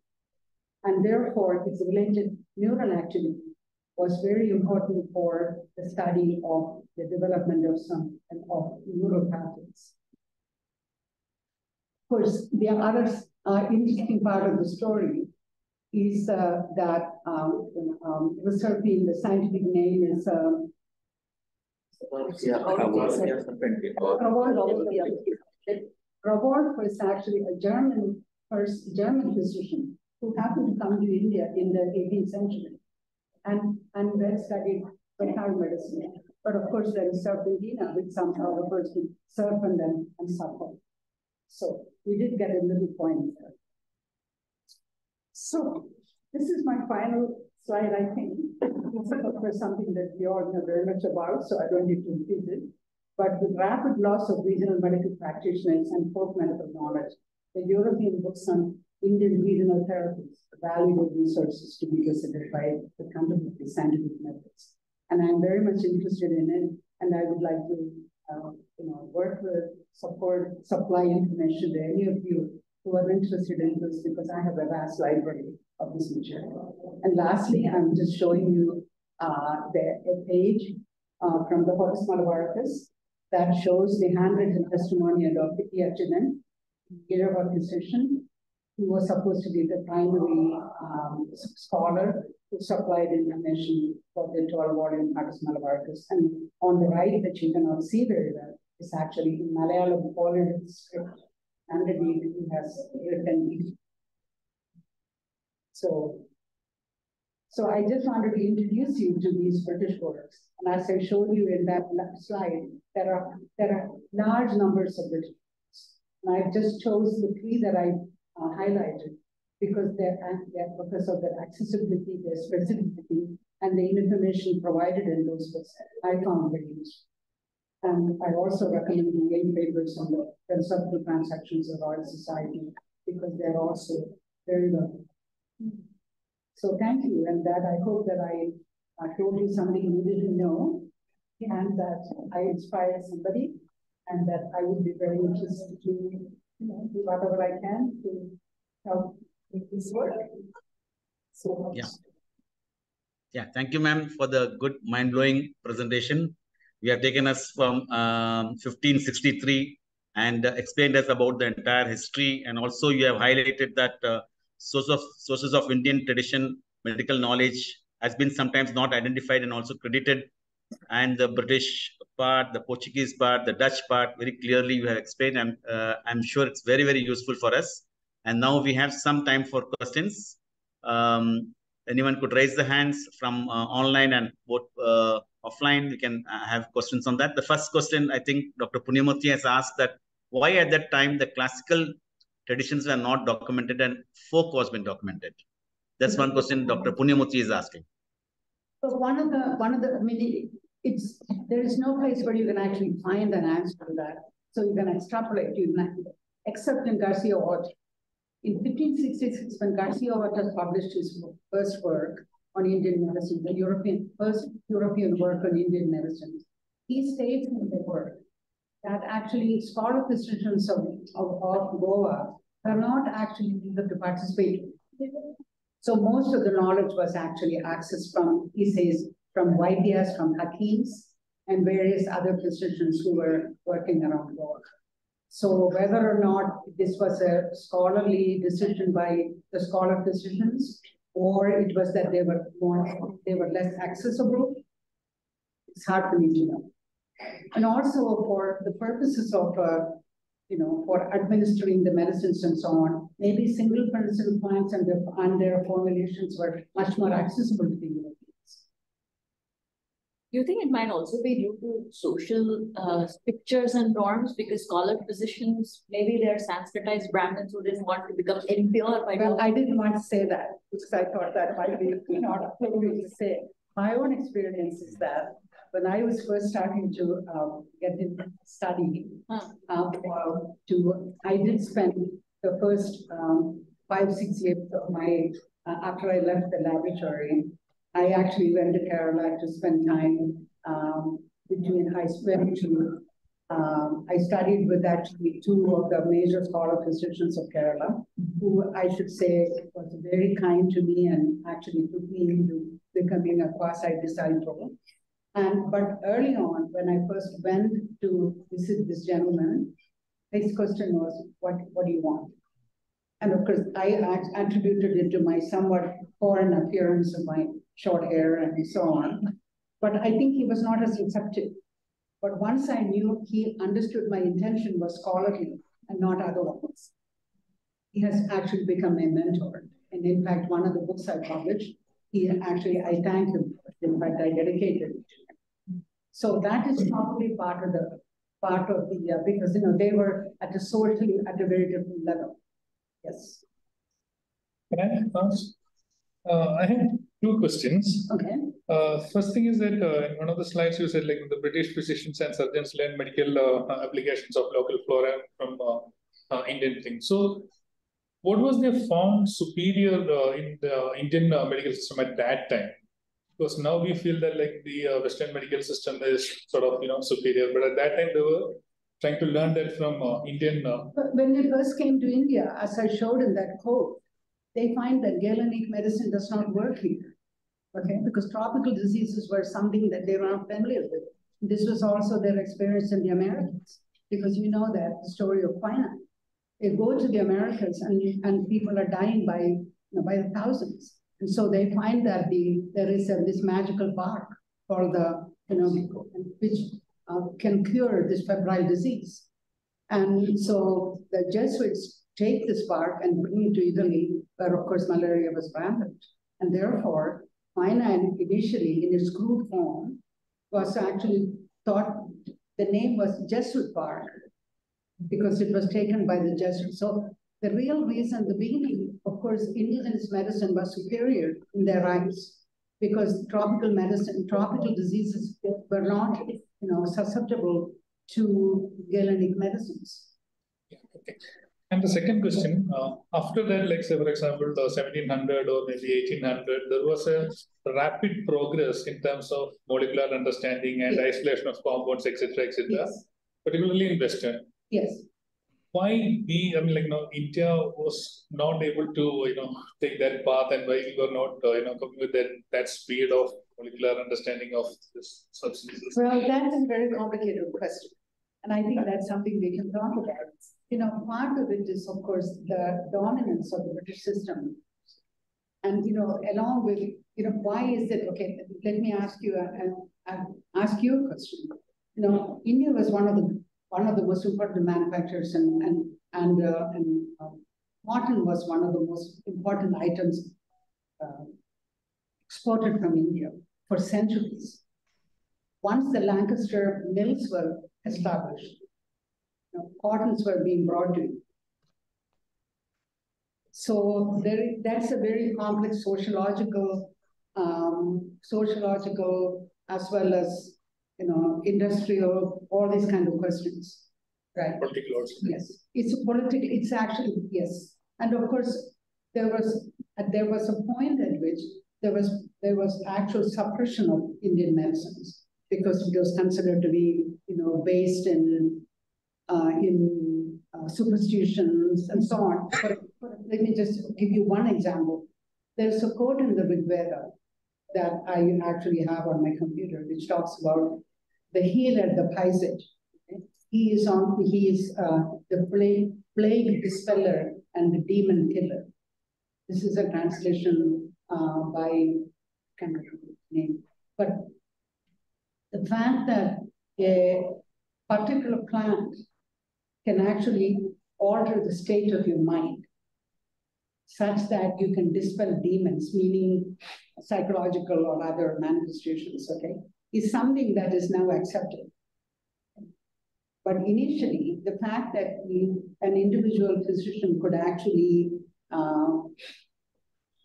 and therefore its related neural activity was very important for the study of the development of some of neural pathways. Of course, the other uh, interesting part of the story is uh, that um, um, reserpine, the scientific name is um, Rauwolf was actually a German first German physician who happened to come to India in the 18th century and, and then studied veterinary medicine. But of course, there is serpentina, which somehow refers to serpent and, and serpent. So we did get a little point there. So this is my final slide, I think. Of something that we all know very much about, so I don't need to repeat it. But with rapid loss of regional medical practitioners and folk medical knowledge, the European books on Indian regional therapies valuable resources to be visited by the contemporary scientific methods. And I'm very much interested in it, and I would like to, uh, you know, work with, support, supply information to any of you who are interested in this because I have a vast library of this material. And lastly, I'm just showing you uh, the, a page uh, from the Hortus Malabaricus that shows the handwritten testimony of Dr. E. Arjunan, Irava physician, who was supposed to be the primary um, scholar who supplied information for the 12 volume Malabaricus. And on the right, that you cannot see very well, is actually in Malayalam followed script underneath he has written. So, so I just wanted to introduce you to these British works. And as I showed you in that slide, there are there are large numbers of British works. And I've just chose the three that I uh, highlighted because they're, they're because of their accessibility, their specificity, and the information provided in those books I found very useful. And I also recommend eight papers on the conceptual transactions of Royal Society because they're also very well. So thank you, and that I hope that I, I told you something you didn't know, and that I inspired somebody, and that I would be very interested to you know, do whatever I can to help make this work. So yeah. Yeah, thank you, ma'am, for the good mind-blowing presentation. We have taken us from um, 1563 and explained us about the entire history. And also you have highlighted that uh, source of sources of Indian tradition, medical knowledge has been sometimes not identified and also credited. And the British part, the Portuguese part, the Dutch part, very clearly you have explained. I'm, uh, I'm sure it's very, very useful for us. And now we have some time for questions. Um, anyone could raise the hands from uh, online and both uh, offline. We can uh, have questions on that. The first question, I think Dr. Punyamurthy has asked that why at that time the classical traditions were not documented and folk was been documented. That's one question Dr. Punyamurthy is asking. So one of the, one of the, I mean, it's, there is no place where you can actually find an answer to that. So you can extrapolate, you can, except in Garcia Orta. In 1566, when Garcia Orta published his first work on Indian medicine, the European, first European work on Indian medicine, he states in the work that actually scholar physicians of, of, of Goa are not actually able to participate. So most of the knowledge was actually accessed from, he says, from YPS, from Hakims, and various other physicians who were working around Goa. So whether or not this was a scholarly decision by the scholar physicians, or it was that they were more, they were less accessible, it's hard for me to know. And also for the purposes of, uh, you know, for administering the medicines and so on, maybe single principal plants and their, and their formulations were much more accessible to the Europeans. Do you think it might also be due to social uh, pictures and norms because scholar positions, maybe they're Sanskritized Brahmins who didn't want to become impure by Well, I didn't want to say that because I thought that might be not appropriate to say. My own experience is that when I was first starting to um, get into study, Huh. um, uh, to I did spend the first um, five six years of my uh, after I left the laboratory, I actually went to Kerala to spend time um, between high school to. Um, I studied with actually two of the major scholar physicians of Kerala, who I should say was very kind to me and actually took me into becoming a quasi disciple. And but early on, when I first went to visit this gentleman, his question was, "What what do you want?" And of course, I attributed it to my somewhat foreign appearance of my short hair and so on. But I think he was not as receptive. But once I knew he understood my intention was scholarly and not otherwise, he has actually become my mentor. And in fact, one of the books I published, he actually, I thank him. In fact, I dedicated it to him. So that is probably part of the, part of the, uh, because, you know, they were at a socially, at a very different level. Yes, Can I ask? Uh, I two questions. okay. Uh, first thing is that uh, in one of the slides you said like the British physicians and surgeons learn medical uh, applications of local flora from uh, uh, Indian things. So, what was they found superior uh, in the Indian uh, medical system at that time? Because now we feel that like the uh, Western medical system is sort of you know superior, but at that time they were trying to learn that from uh, Indian. Uh, when they first came to India, as I showed in that quote, they find that Galenic medicine does not work here. Okay, because tropical diseases were something that they were not familiar with. This was also their experience in the Americas, because you know that the story of quinine. They go to the Americas and, and people are dying by, you know, by the thousands. And so they find that the, there is a, this magical bark for the, you know, which uh, can cure this febrile disease. And so the Jesuits take this bark and bring it to Italy, where of course malaria was rampant. And therefore, quinine initially in its crude form was actually thought, the name was Jesuit bark because it was taken by the Jesuits. So the real reason, the beginning, of course, indigenous medicine was superior in their eyes because tropical medicine, tropical diseases were not, you know, susceptible to Galenic medicines. Okay. And the second question, uh, after that, like say for example, the 1700 or maybe 1800, there was a rapid progress in terms of molecular understanding and Yes. isolation of compounds, etc., etc., Yes, particularly in Western. yes. Why we, I mean, like, no, India was not able to, you know, take that path, and why we were not, uh, you know, coming with that that speed of molecular understanding of this substances? Well, that is a very complicated question. And I think that's something we can talk about. You know, part of it is, of course, the dominance of the British system. And, you know, along with, you know, why is it, okay, let me ask you, and ask you a question. You know, India was one of the, one of the most important manufacturers and, and, and, uh, and uh, cotton was one of the most important items uh, exported from India for centuries. Once the Lancaster mills were established, know, cottons were being brought to you, so there, that's a very complex sociological, um, sociological as well as you know industrial, all these kind of questions, right? Political also. Yes, it's a political. It's actually yes, and of course there was there was a point at which there was there was actual suppression of Indian medicines because it was considered to be you know based in uh, in uh, superstitions and so on. But, but let me just give you one example. There's a quote in the Rig Veda that I actually have on my computer, which talks about the healer, the Paisage. He is on. He is uh, the plague, plague dispeller and the demon killer. This is a translation uh, by remember his name, but the fact that a particular plant can actually alter the state of your mind such that you can dispel demons, meaning psychological or other manifestations, okay, is something that is now accepted. But initially, the fact that you, an individual physician could actually uh,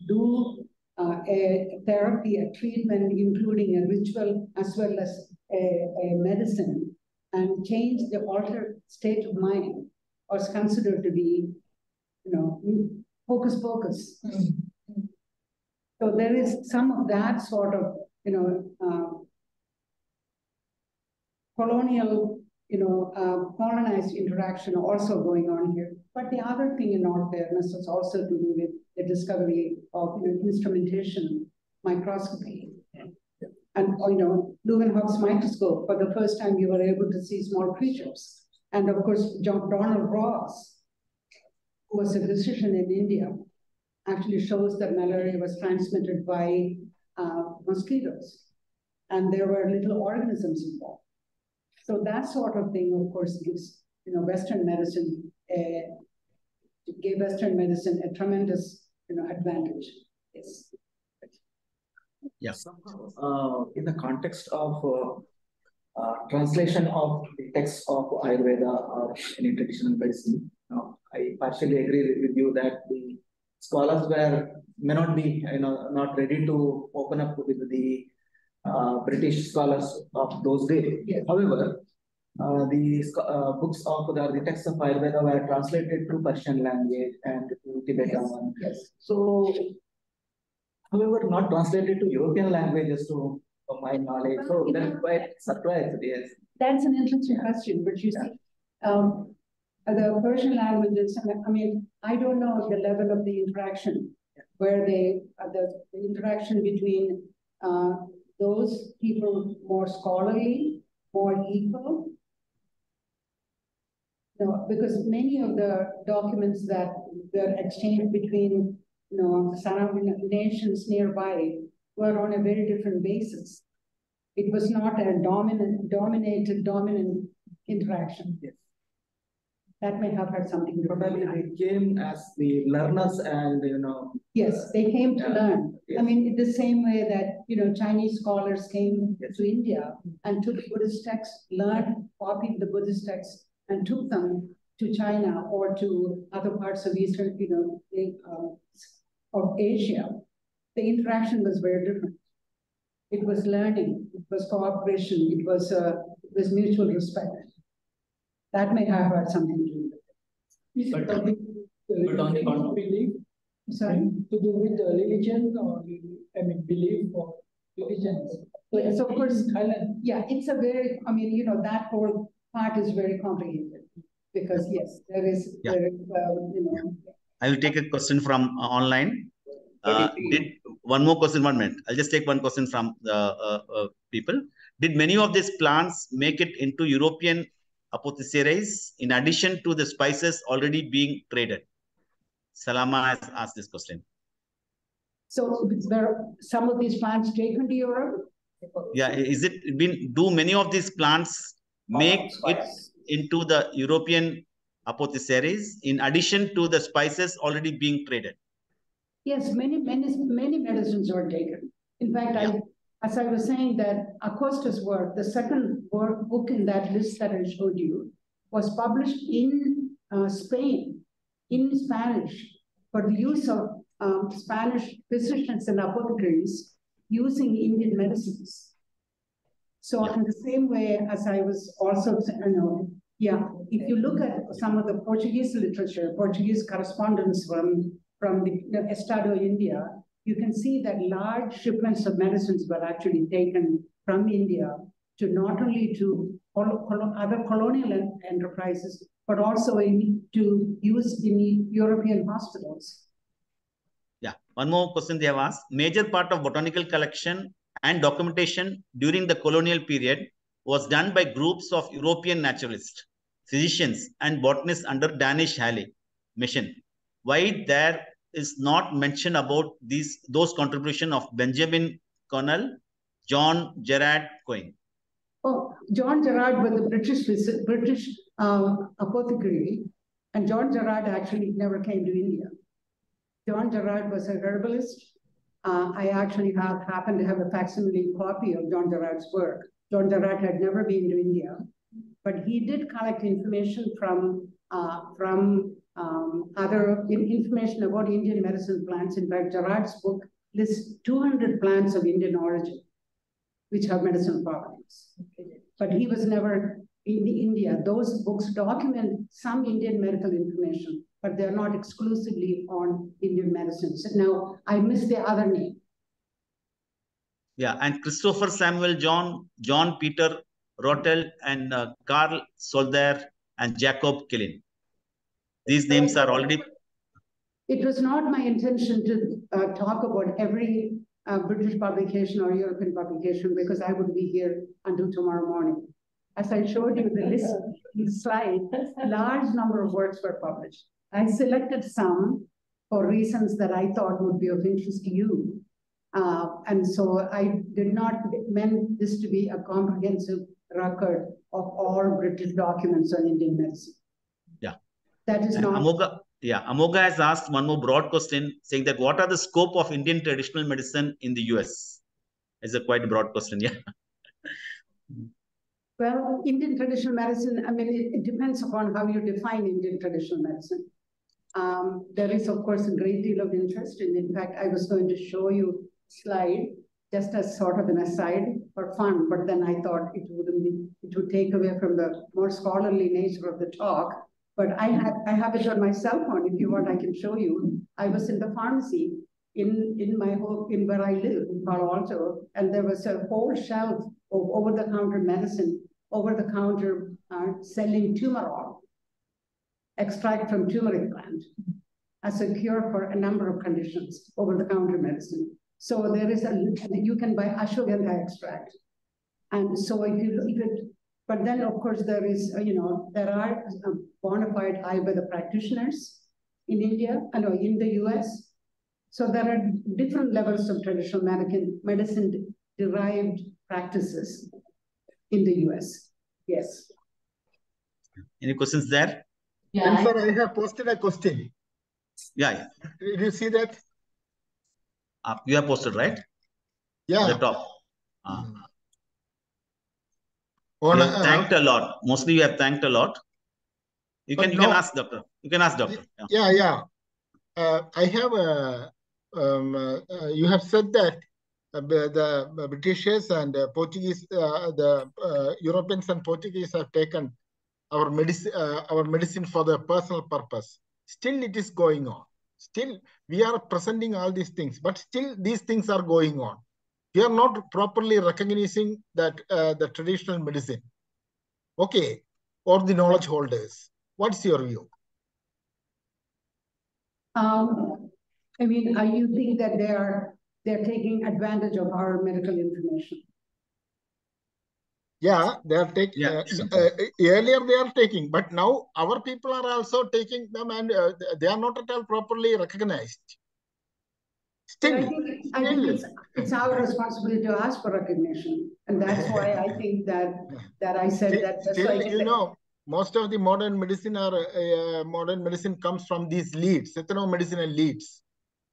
do uh, a therapy, a treatment, including a ritual as well as a, a medicine, and change the altered state of mind was considered to be, you know, hocus pocus. Mm. So there is some of that sort of, you know, uh, colonial, you know, uh, colonized interaction also going on here. But the other thing in all fairness is also to do with the discovery of you know, instrumentation, microscopy. And you know, Leeuwenhoek's microscope, for the first time you were able to see small creatures. And of course, John Donald Ross, who was a physician in India, actually shows that malaria was transmitted by uh, mosquitoes. And there were little organisms involved. So that sort of thing, of course, gives you know Western medicine a, gave Western medicine a tremendous you know advantage. Yes. Yeah. Uh, in the context of uh, uh, translation of the text of Ayurveda or any traditional medicine, I partially agree with you that the scholars were may not be you know not ready to open up with the uh, British scholars of those days. Yes. However, uh, the uh, books of the, the texts of Ayurveda were translated to Persian language and to Tibetan. Yes. yes. So, however, not translated to European languages to my knowledge. So that's quite surprised. Yes. That's an interesting question, but you see, um, the Persian languages. I mean, I don't know the level of the interaction where they uh, the, the interaction between uh, those people more scholarly, more equal. No, because many of the documents that were exchanged between you know the surrounding nations nearby were on a very different basis. It was not a dominant, dominated, dominant interaction. Yes. That may have had something to do Probably they came as the learners and you know. Yes, they came to Yeah. learn. Yes. I mean, in the same way that, you know, Chinese scholars came Yes. to India and took Buddhist texts, learned, copied the Buddhist texts, and took them to China or to other parts of Eastern, you know, uh, of Asia. The interaction was very different. It was learning, it was cooperation, it was, uh, it was mutual respect. That may have had something to do with But, but on the con- it. Sorry? to do with the religion or, I mean, belief or religion. Yes, of course. Thailand. Yeah, it's a very, I mean, you know, that whole part is very complicated. Because yes, there is, Yeah. there, well, you know, I will take a question from uh, online. Uh, did one more question, one minute. I'll just take one question from the uh, uh, people. Did many of these plants make it into European apothecaries in addition to the spices already being traded? Salama has asked this question. So there, some of these plants taken to Europe? Yeah, is it been, do many of these plants make it into the European apothecaries in addition to the spices already being traded? Yes, many, many, many medicines were taken. In fact, I, as I was saying that Acosta's work, the second work book in that list that I showed you, was published in uh, Spain, in Spanish, for the use of um, Spanish physicians and apothecaries using Indian medicines. So in the same way as I was also, you know, yeah, if you look at some of the Portuguese literature, Portuguese correspondence from, from the, Estado, India, you can see that large shipments of medicines were actually taken from India to not only to other colonial enterprises, but also in, to use in European hospitals. Yeah, one more question they have asked. Major part of botanical collection and documentation during the colonial period was done by groups of European naturalists, physicians, and botanists under Danish Halle mission. Why there is not mention about these those contribution of Benjamin Connell, John Gerard Koenig? Oh, John Gerard was the British British uh, apothecary, and John Gerard actually never came to India. John Gerard was a herbalist. Uh, I actually have happened to have a facsimile copy of John Gerard's work. John Gerard had never been to India, but he did collect information from uh, from um, other in information about Indian medicine plants. In fact, Gerard's book lists 200 plants of Indian origin, which have medicinal properties. But he was never in India. Those books document some Indian medical information, but they're not exclusively on Indian medicines. Now, I missed the other name. Yeah, and Christopher Samuel John, John Peter Rottler, and uh, Carl Solder, and Jacob Klein. These names are already. It was not my intention to uh, talk about every uh, British publication or European publication because I would be here until tomorrow morning. As I showed you the list, the slide, large number of works were published. I selected some for reasons that I thought would be of interest to you. Uh, and so I did not meant this to be a comprehensive record of all British documents on Indian medicine. Yeah. That is and not. Amoga, yeah, Amoga has asked one more broad question saying that what are the scope of Indian traditional medicine in the US? It's a quite broad question, yeah. Well, Indian traditional medicine, I mean, it, it depends upon how you define Indian traditional medicine. Um, there is, of course, a great deal of interest. And in fact, I was going to show you slide just as sort of an aside for fun, but then I thought it wouldn't be, it would take away from the more scholarly nature of the talk. But I had I have it on my cell phone. If you want, I can show you. I was in the pharmacy in in my home in where I live in Palo Alto, and there was a whole shelf of over-the-counter medicine, over-the-counter uh, selling Tumarol, extract from turmeric plant, as a cure for a number of conditions, over-the-counter medicine. So there is a you can buy ashwagandha extract, and so if you if it but then, of course, there is, uh, you know, there are um, bona fide Ayurveda practitioners in India, and know, in the US. So there are different levels of traditional medicine, medicine derived practices in the US. Yes. Any questions there? Yeah. And sir, I have posted a question. Yeah. yeah. Did you see that? Uh, you have posted, right? Yeah. the top. Uh. On, you have uh, thanked a lot. Mostly you have thanked a lot. You can you no. can ask doctor. You can ask doctor. Yeah, yeah. yeah. Uh, I have a. Um, uh, you have said that uh, the, Britishers and uh, Portuguese, the Europeans and Portuguese have taken our medicine, our medicine for their personal purpose. Still, it is going on. Still, we are presenting all these things, but still, these things are going on we are not properly recognizing that uh, the traditional medicine. Okay, or the knowledge holders. What's your view? Um, I mean, are you think that they are they're taking advantage of our medical information? Yeah, they are taking. Yeah. Uh, uh, earlier they are taking, but now our people are also taking them, and uh, they are not at all properly recognized. But I Still, think, I think it's, it's our responsibility to ask for recognition, and that's why I think that, that I said Still, that. that's why I still, you said- know, most of the modern medicine are uh, modern medicine comes from these leads, ethnomedicinal leads.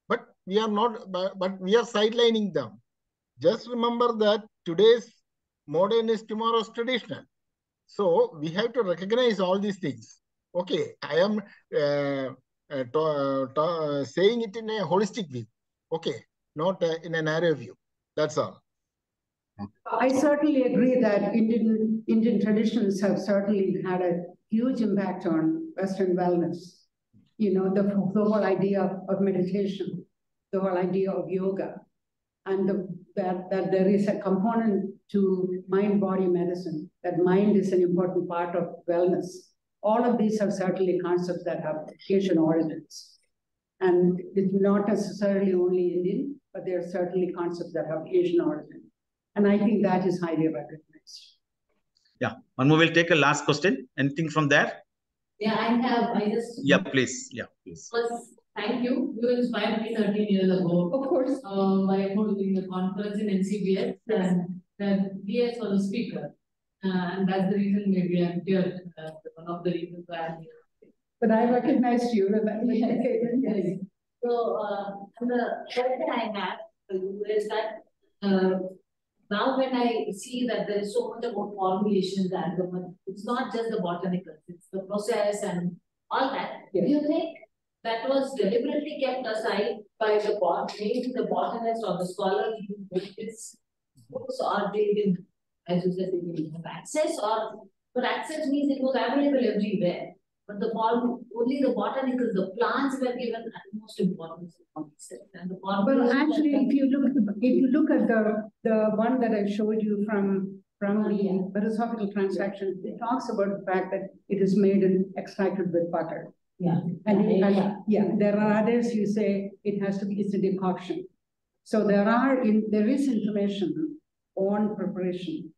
But we are not, but, but we are sidelining them. Just remember that today's modern is tomorrow's traditional. So we have to recognize all these things. Okay, I am uh, uh, to- to- saying it in a holistic view. Okay, not uh, in a narrow view. That's all. I certainly agree that Indian, Indian traditions have certainly had a huge impact on Western wellness. You know, the, the whole idea of, of meditation, the whole idea of yoga, and the, that, that there is a component to mind-body medicine, that mind is an important part of wellness. All of these are certainly concepts that have Asian origins. And it's not necessarily only Indian, but there are certainly concepts that have Asian origin. And I think that is highly recognized. Yeah, one more. We'll take a last question. Anything from there? Yeah, I have, I just. Yeah, please. Yeah, please. First, thank you. You inspired me thirteen years ago. Of course. Uh, by holding the conference in NCBS and then DS was a speaker. Uh, and that's the reason maybe I'm here, uh, one of the reasons why I'm here. But I recognized you. remember? Yes. So, uh, and the question I have for you is that, uh, now when I see that there is so much about formulations and the, it's not just the botanicals, it's the process and all that. Do you think that was deliberately kept aside by the bot, maybe the botanist or the scholar who this books or they didn't, as you said, they didn't have access or, but access means it was available everywhere. But the only the botanicals, the plants were given utmost importance. And the Well, actually, if you look, if you look at the, the one that I showed you from, from the oh, philosophical transaction, it talks about the fact that it is made and extracted with butter. Yeah. And, Yeah, and- yeah. there are others you say it has to be, it's a decoction. So there are, in, there is information on preparation,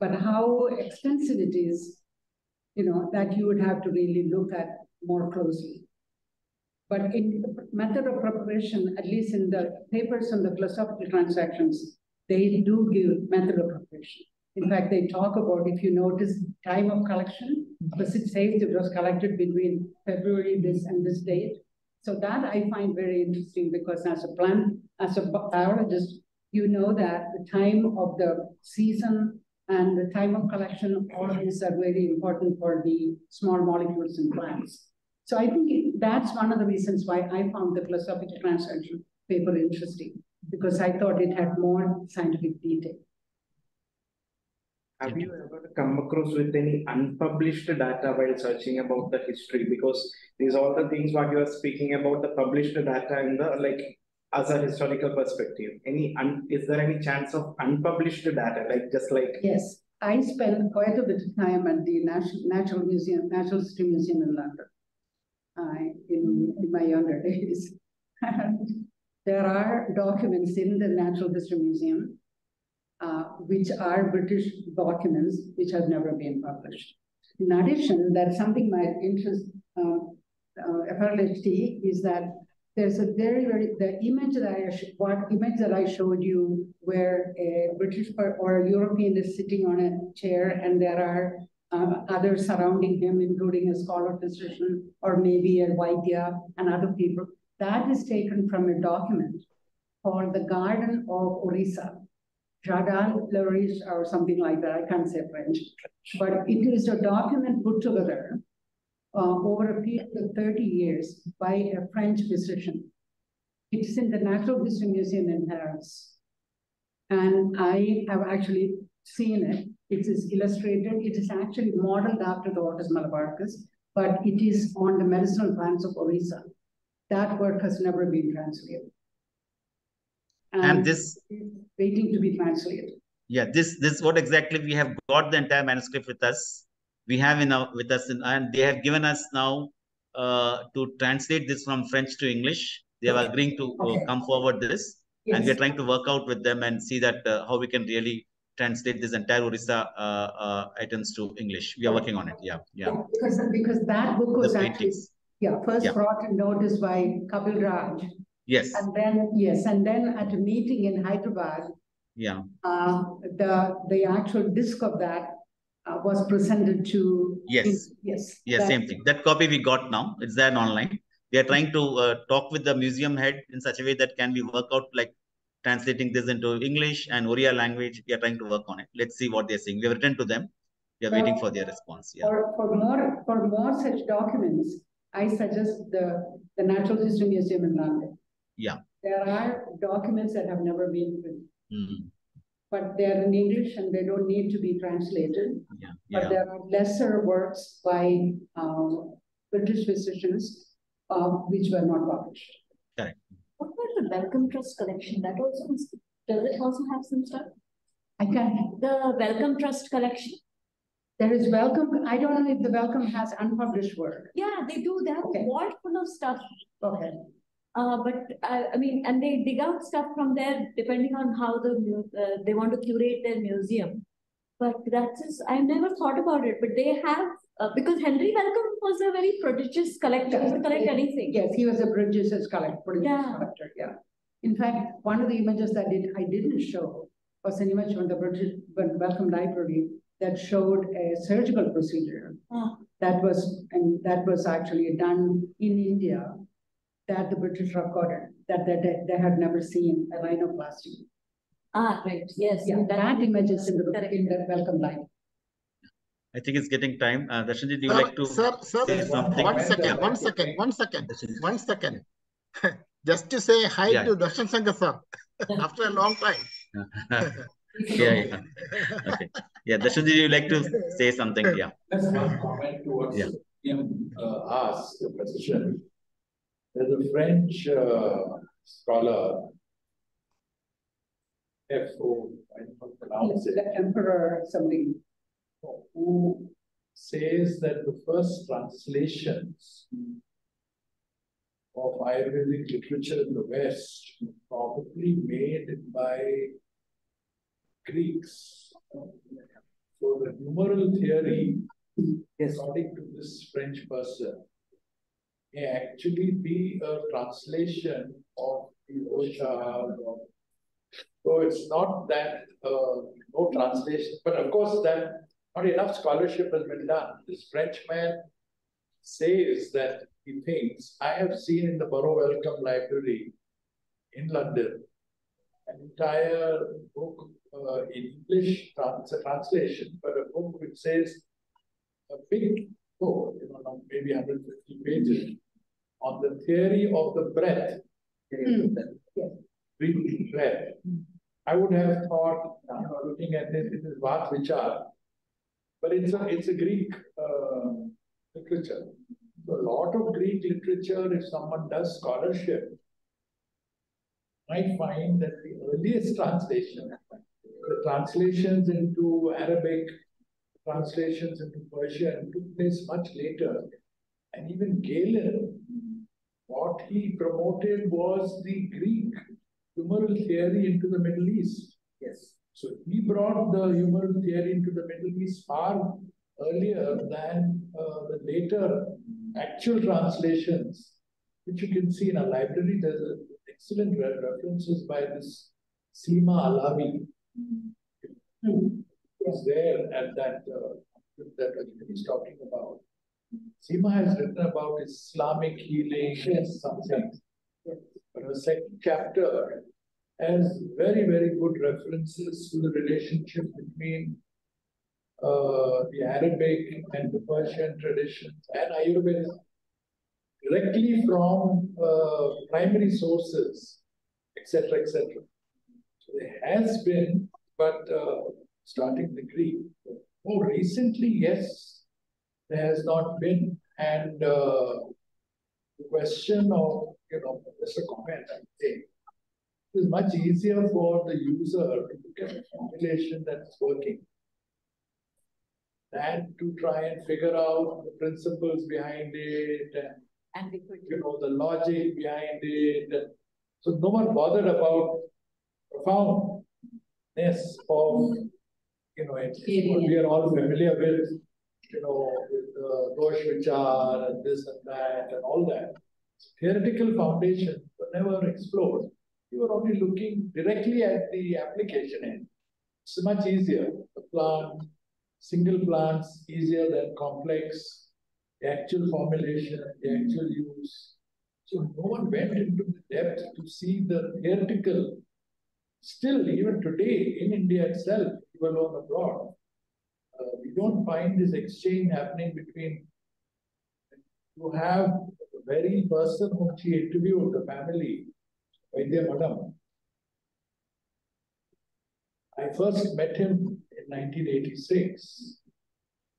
but how extensive it is, you know, that you would have to really look at more closely. But in the method of preparation, at least in the papers on the philosophical transactions, they do give method of preparation. In fact, they talk about, if you notice, time of collection, mm-hmm. because it says it was collected between February this and this date. So that I find very interesting because as a plant, as a biologist, you know that the time of the season and the time of collection, all of these are very important for the small molecules in plants. So I think that's one of the reasons why I found the philosophical transaction paper interesting, because I thought it had more scientific detail. Have you ever come across with any unpublished data while searching about the history? Because these all the things what you are speaking about, the published data in the like as a historical perspective. Any un, is there any chance of unpublished data, like just like Yes, I spent quite a bit of time at the National Natural Museum, Natural History Museum in London. Uh, in, in my younger days. And there are documents in the Natural History Museum, uh, which are British documents which have never been published. In addition, there's something my interest, um, uh, FRLHT is that there's a very, very, the image that I, what image that I showed you where a British or a European is sitting on a chair and there are uh, others surrounding him, including a scholar physician or maybe a Vaidya and other people. That is taken from a document called the Garden of Orissa. Jardin Flourish or something like that. I can't say French. But it is a document put together uh, over a period of 30 years by a French physician. It's in the Natural History Museum in Paris. And I have actually seen it. It is illustrated. It is actually modeled after the Hortus Malabaricus, but it is on the medicinal plants of Orissa. That work has never been translated. And this- is Waiting to be translated. Yeah, this this is what exactly we have got the entire manuscript with us. We have in our with us, in, and they have given us now uh, to translate this from French to English. They are agreeing to uh, come forward this, and we are trying to work out with them and see that uh, how we can really translate this entire Orissa uh, uh, items to English. We are working on it. Yeah, yeah. Because, because that book was The actually, paintings. yeah, first Yeah. brought to notice by Kapil Raj Yes, And then, yes, and then at a meeting in Hyderabad, yeah, uh, the, the actual disc of that uh, was presented to. Yes. Yes. yeah, that- same thing. That copy we got now, it's there online. We are trying to uh, talk with the museum head in such a way that can we work out like translating this into English and Oriya language. We are trying to work on it. Let's see what they're saying. We have written to them. We are waiting for their response. Yeah. For, for more, for more such documents, I suggest the, the Natural History Museum in London. Yeah. There are documents that have never been printed, Mhm. but they're in English and they don't need to be translated. Yeah. But Yeah. there are lesser works by, um, British physicians, uh, which were not published. What about the Wellcome Trust collection? That also, must- does it also have some stuff? I can, The Wellcome Trust collection? there is Wellcome, I don't know if the Wellcome has unpublished work. Yeah, they do. They have a Okay. wall full of stuff. Okay. Uh, but I, I mean, and they dig out stuff from there depending on how the, uh, they want to curate their museum. But that's just, I never thought about it, but they have, uh, because Henry Wellcome was a very prodigious collector, he could collect anything. Yes, he was a prodigious collector, prodigious Yeah. collector, yeah. In fact, one of the images that did, I didn't show was an image from the British Wel- Wellcome Library that showed a surgical procedure Ah. that was, and that was actually done in India that the British recorded, that, that, that they had never seen a rhinoplasty. Ah, right, yes. Yeah, that image is in the, Correct. in the Wellcome line. I think it's getting time. Uh, Darshanji, do you Sir, like to Sir, sir, say something? one second, one second, one second, one second. Just to say hi Yeah. to Darshan Shankar sir, after a long time. Yeah, yeah. Okay. Yeah, Darshanji, do you like to say something? Yeah. Just one comment towards Yeah. him, uh, asked the question. There's a French, uh, scholar. F O, I don't pronounce it, The Emperor, something. who says that the first translations of Ayurvedic literature in the West were probably made by Greeks. So the humoral theory, yes. according to this French person, may actually be a translation of the Osha. So it's not that, uh, no translation, but of course that not enough scholarship has been done. This Frenchman says that he thinks, I have seen in the Borough Wellcome Library in London, an entire book uh, in English, translation, but a book which says a big book, you know, maybe 150 pages, on the theory of the breath. Breathing breath. I would have thought, you know, looking at this, it is Vat Vichar, but it's a, it's a Greek uh, literature. So a lot of Greek literature, if someone does scholarship, might find that the earliest translation, the translations into Arabic, translations into Persian took place much later. And even Galen, what he promoted was the Greek humoral theory into the Middle East. Yes. So he brought the humoral theory into the Middle East far earlier than uh, the later actual translations, which you can see in our library. There's a excellent re- references by this Seema Alavi. Was there at that uh, that is talking about. Seema has written about Islamic healing and something. But her second chapter has very, very good references to the relationship between uh, the Arabic and the Persian traditions and Ayurveda directly from uh, primary sources, etc., etc. So there has been, but uh, starting the Greek. More recently, yes, there has not been, and uh, the question of, you know, just a comment, I think, it is much easier for the user to look at a formulation that's working than to try and figure out the principles behind it and And you know, the logic behind it. So no one bothered about profoundness of, you know, it's it's what we are all familiar with, you know, with the Dosh Vichar and this and that and all that. Theoretical foundation, but never explored. You were only looking directly at the application end. It's much easier. The plant, single plants, easier than complex, the actual formulation, the actual use. So no one went into the depth to see the theoretical. Still, even today in India itself, even on abroad, uh, we don't find this exchange happening between. You have the very person whom she interviewed, the family, Vaidya Madam. I first met him in 1986.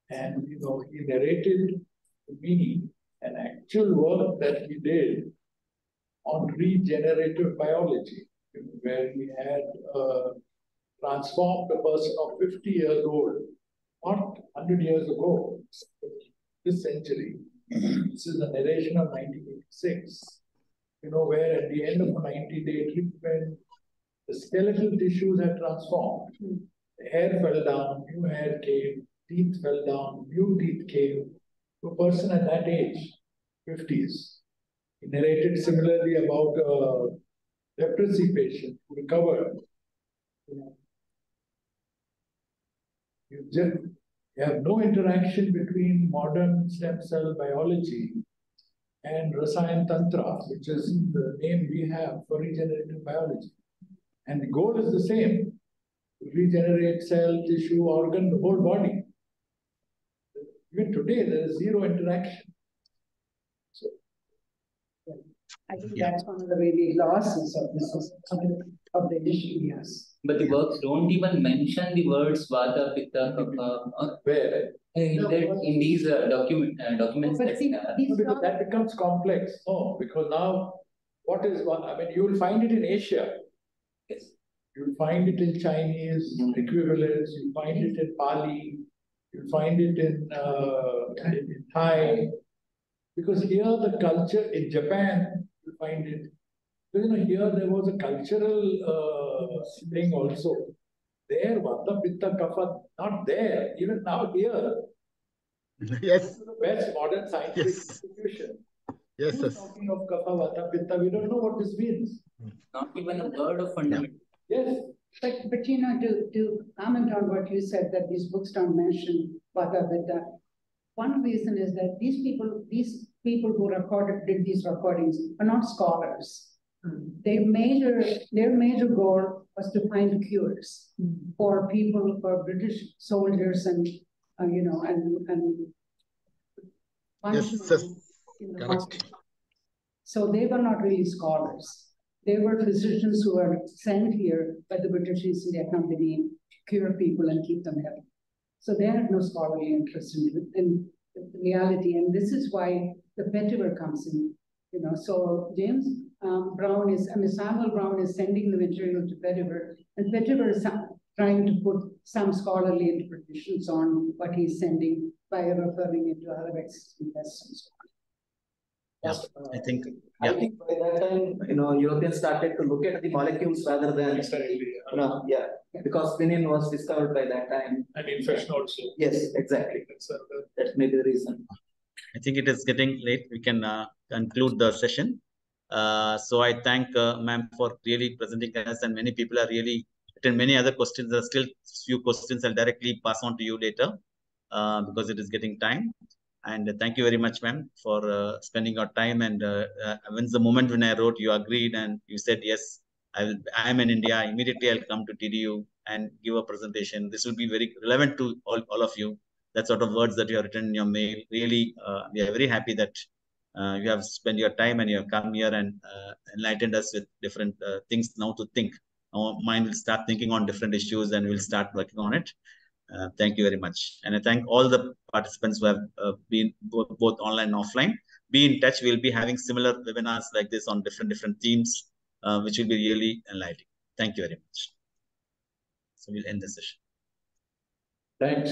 And, you know, he narrated to me an actual work that he did on regenerative biology, where he had uh, transformed a person of 50 years old, not 100 years ago, this century. this is the narration of 1986, you know, where at the end of a 90 day treatment, the skeletal tissues had transformed. Hmm. The hair fell down, new hair came, teeth fell down, new teeth came. To a person at that age, 50s. He narrated similarly about a leprosy patient who recovered. You just you have no interaction between modern stem cell biology and Rasayan Tantra, which is the name we have for regenerative biology. And the goal is the same regenerate cell, tissue, organ, the whole body. Even today, there is zero interaction. So, I think that's one of the really losses of this of the, issue, yes. But the works don't even mention the words Vata, Pitta, Kapha, or where? in, No, that, in these uh, document uh, documents. But that, see, uh, because that becomes complex. No, because now what is one? I mean, you will find it in Asia. yes. You'll find it in Chinese equivalents, you'll find it in Pali, you'll find it in, uh, in Thai. Because here the culture, in Japan, you find it. Because, you know, here there was a cultural uh, thing also. There, Vata, Pitta, Kapha, not there, even now here. Yes, The best modern scientific Yes. institution. yes, Who's yes. talking of Kapha, Vata, Pitta, we don't know what this means. Not even a word of fundamental. Yes, But, but you know, to, to comment on what you said, that these books don't mention Vata Pitta. One reason is that these people, these people who recorded, did these recordings are not scholars. Their major, their major goal was to find cures for people, for British soldiers and, uh, you know, and, and. Yes, yes, in correct. So they were not really scholars. They were physicians who were sent here by the British East India Company to cure people and keep them healthy. So they had no scholarly interest in, in reality, and this is why the Petiver comes in. You know, so James um, Brown is, I mean, Samuel Brown is sending the material to Petiver, and Petiver is trying to put some scholarly interpretations on what he's sending by referring it to other existing tests and so on. Yes, I think, Yeah. I think by that time, you know, Europeans started to look at the molecules rather than, you know, yeah, because quinine was discovered by that time. And infection also. Yes, exactly. That's, uh, That may be the reason. I think it is getting late. We can uh, conclude the session. Uh, so I thank uh, ma'am for really presenting us and many people are really written many other questions. There are still few questions I'll directly pass on to you later uh, because it is getting time. And thank you very much, ma'am, for uh, spending your time. And when's the moment when I wrote, you agreed and you said, yes, I will, I am in India. Immediately I'll come to TDU and give a presentation. This will be very relevant to all, all of you. That sort of words that you have written in your mail. Really, uh, we are very happy that uh, you have spent your time and you have come here and uh, enlightened us with different uh, things now to think. Our mind will start thinking on different issues and we'll start working on it. Uh, thank you very much. And I thank all the participants who have uh, been both, both online and offline. Be in touch. We'll be having similar webinars like this on different different themes, uh, which will be really enlightening. Thank you very much. So we'll end the session. Thanks.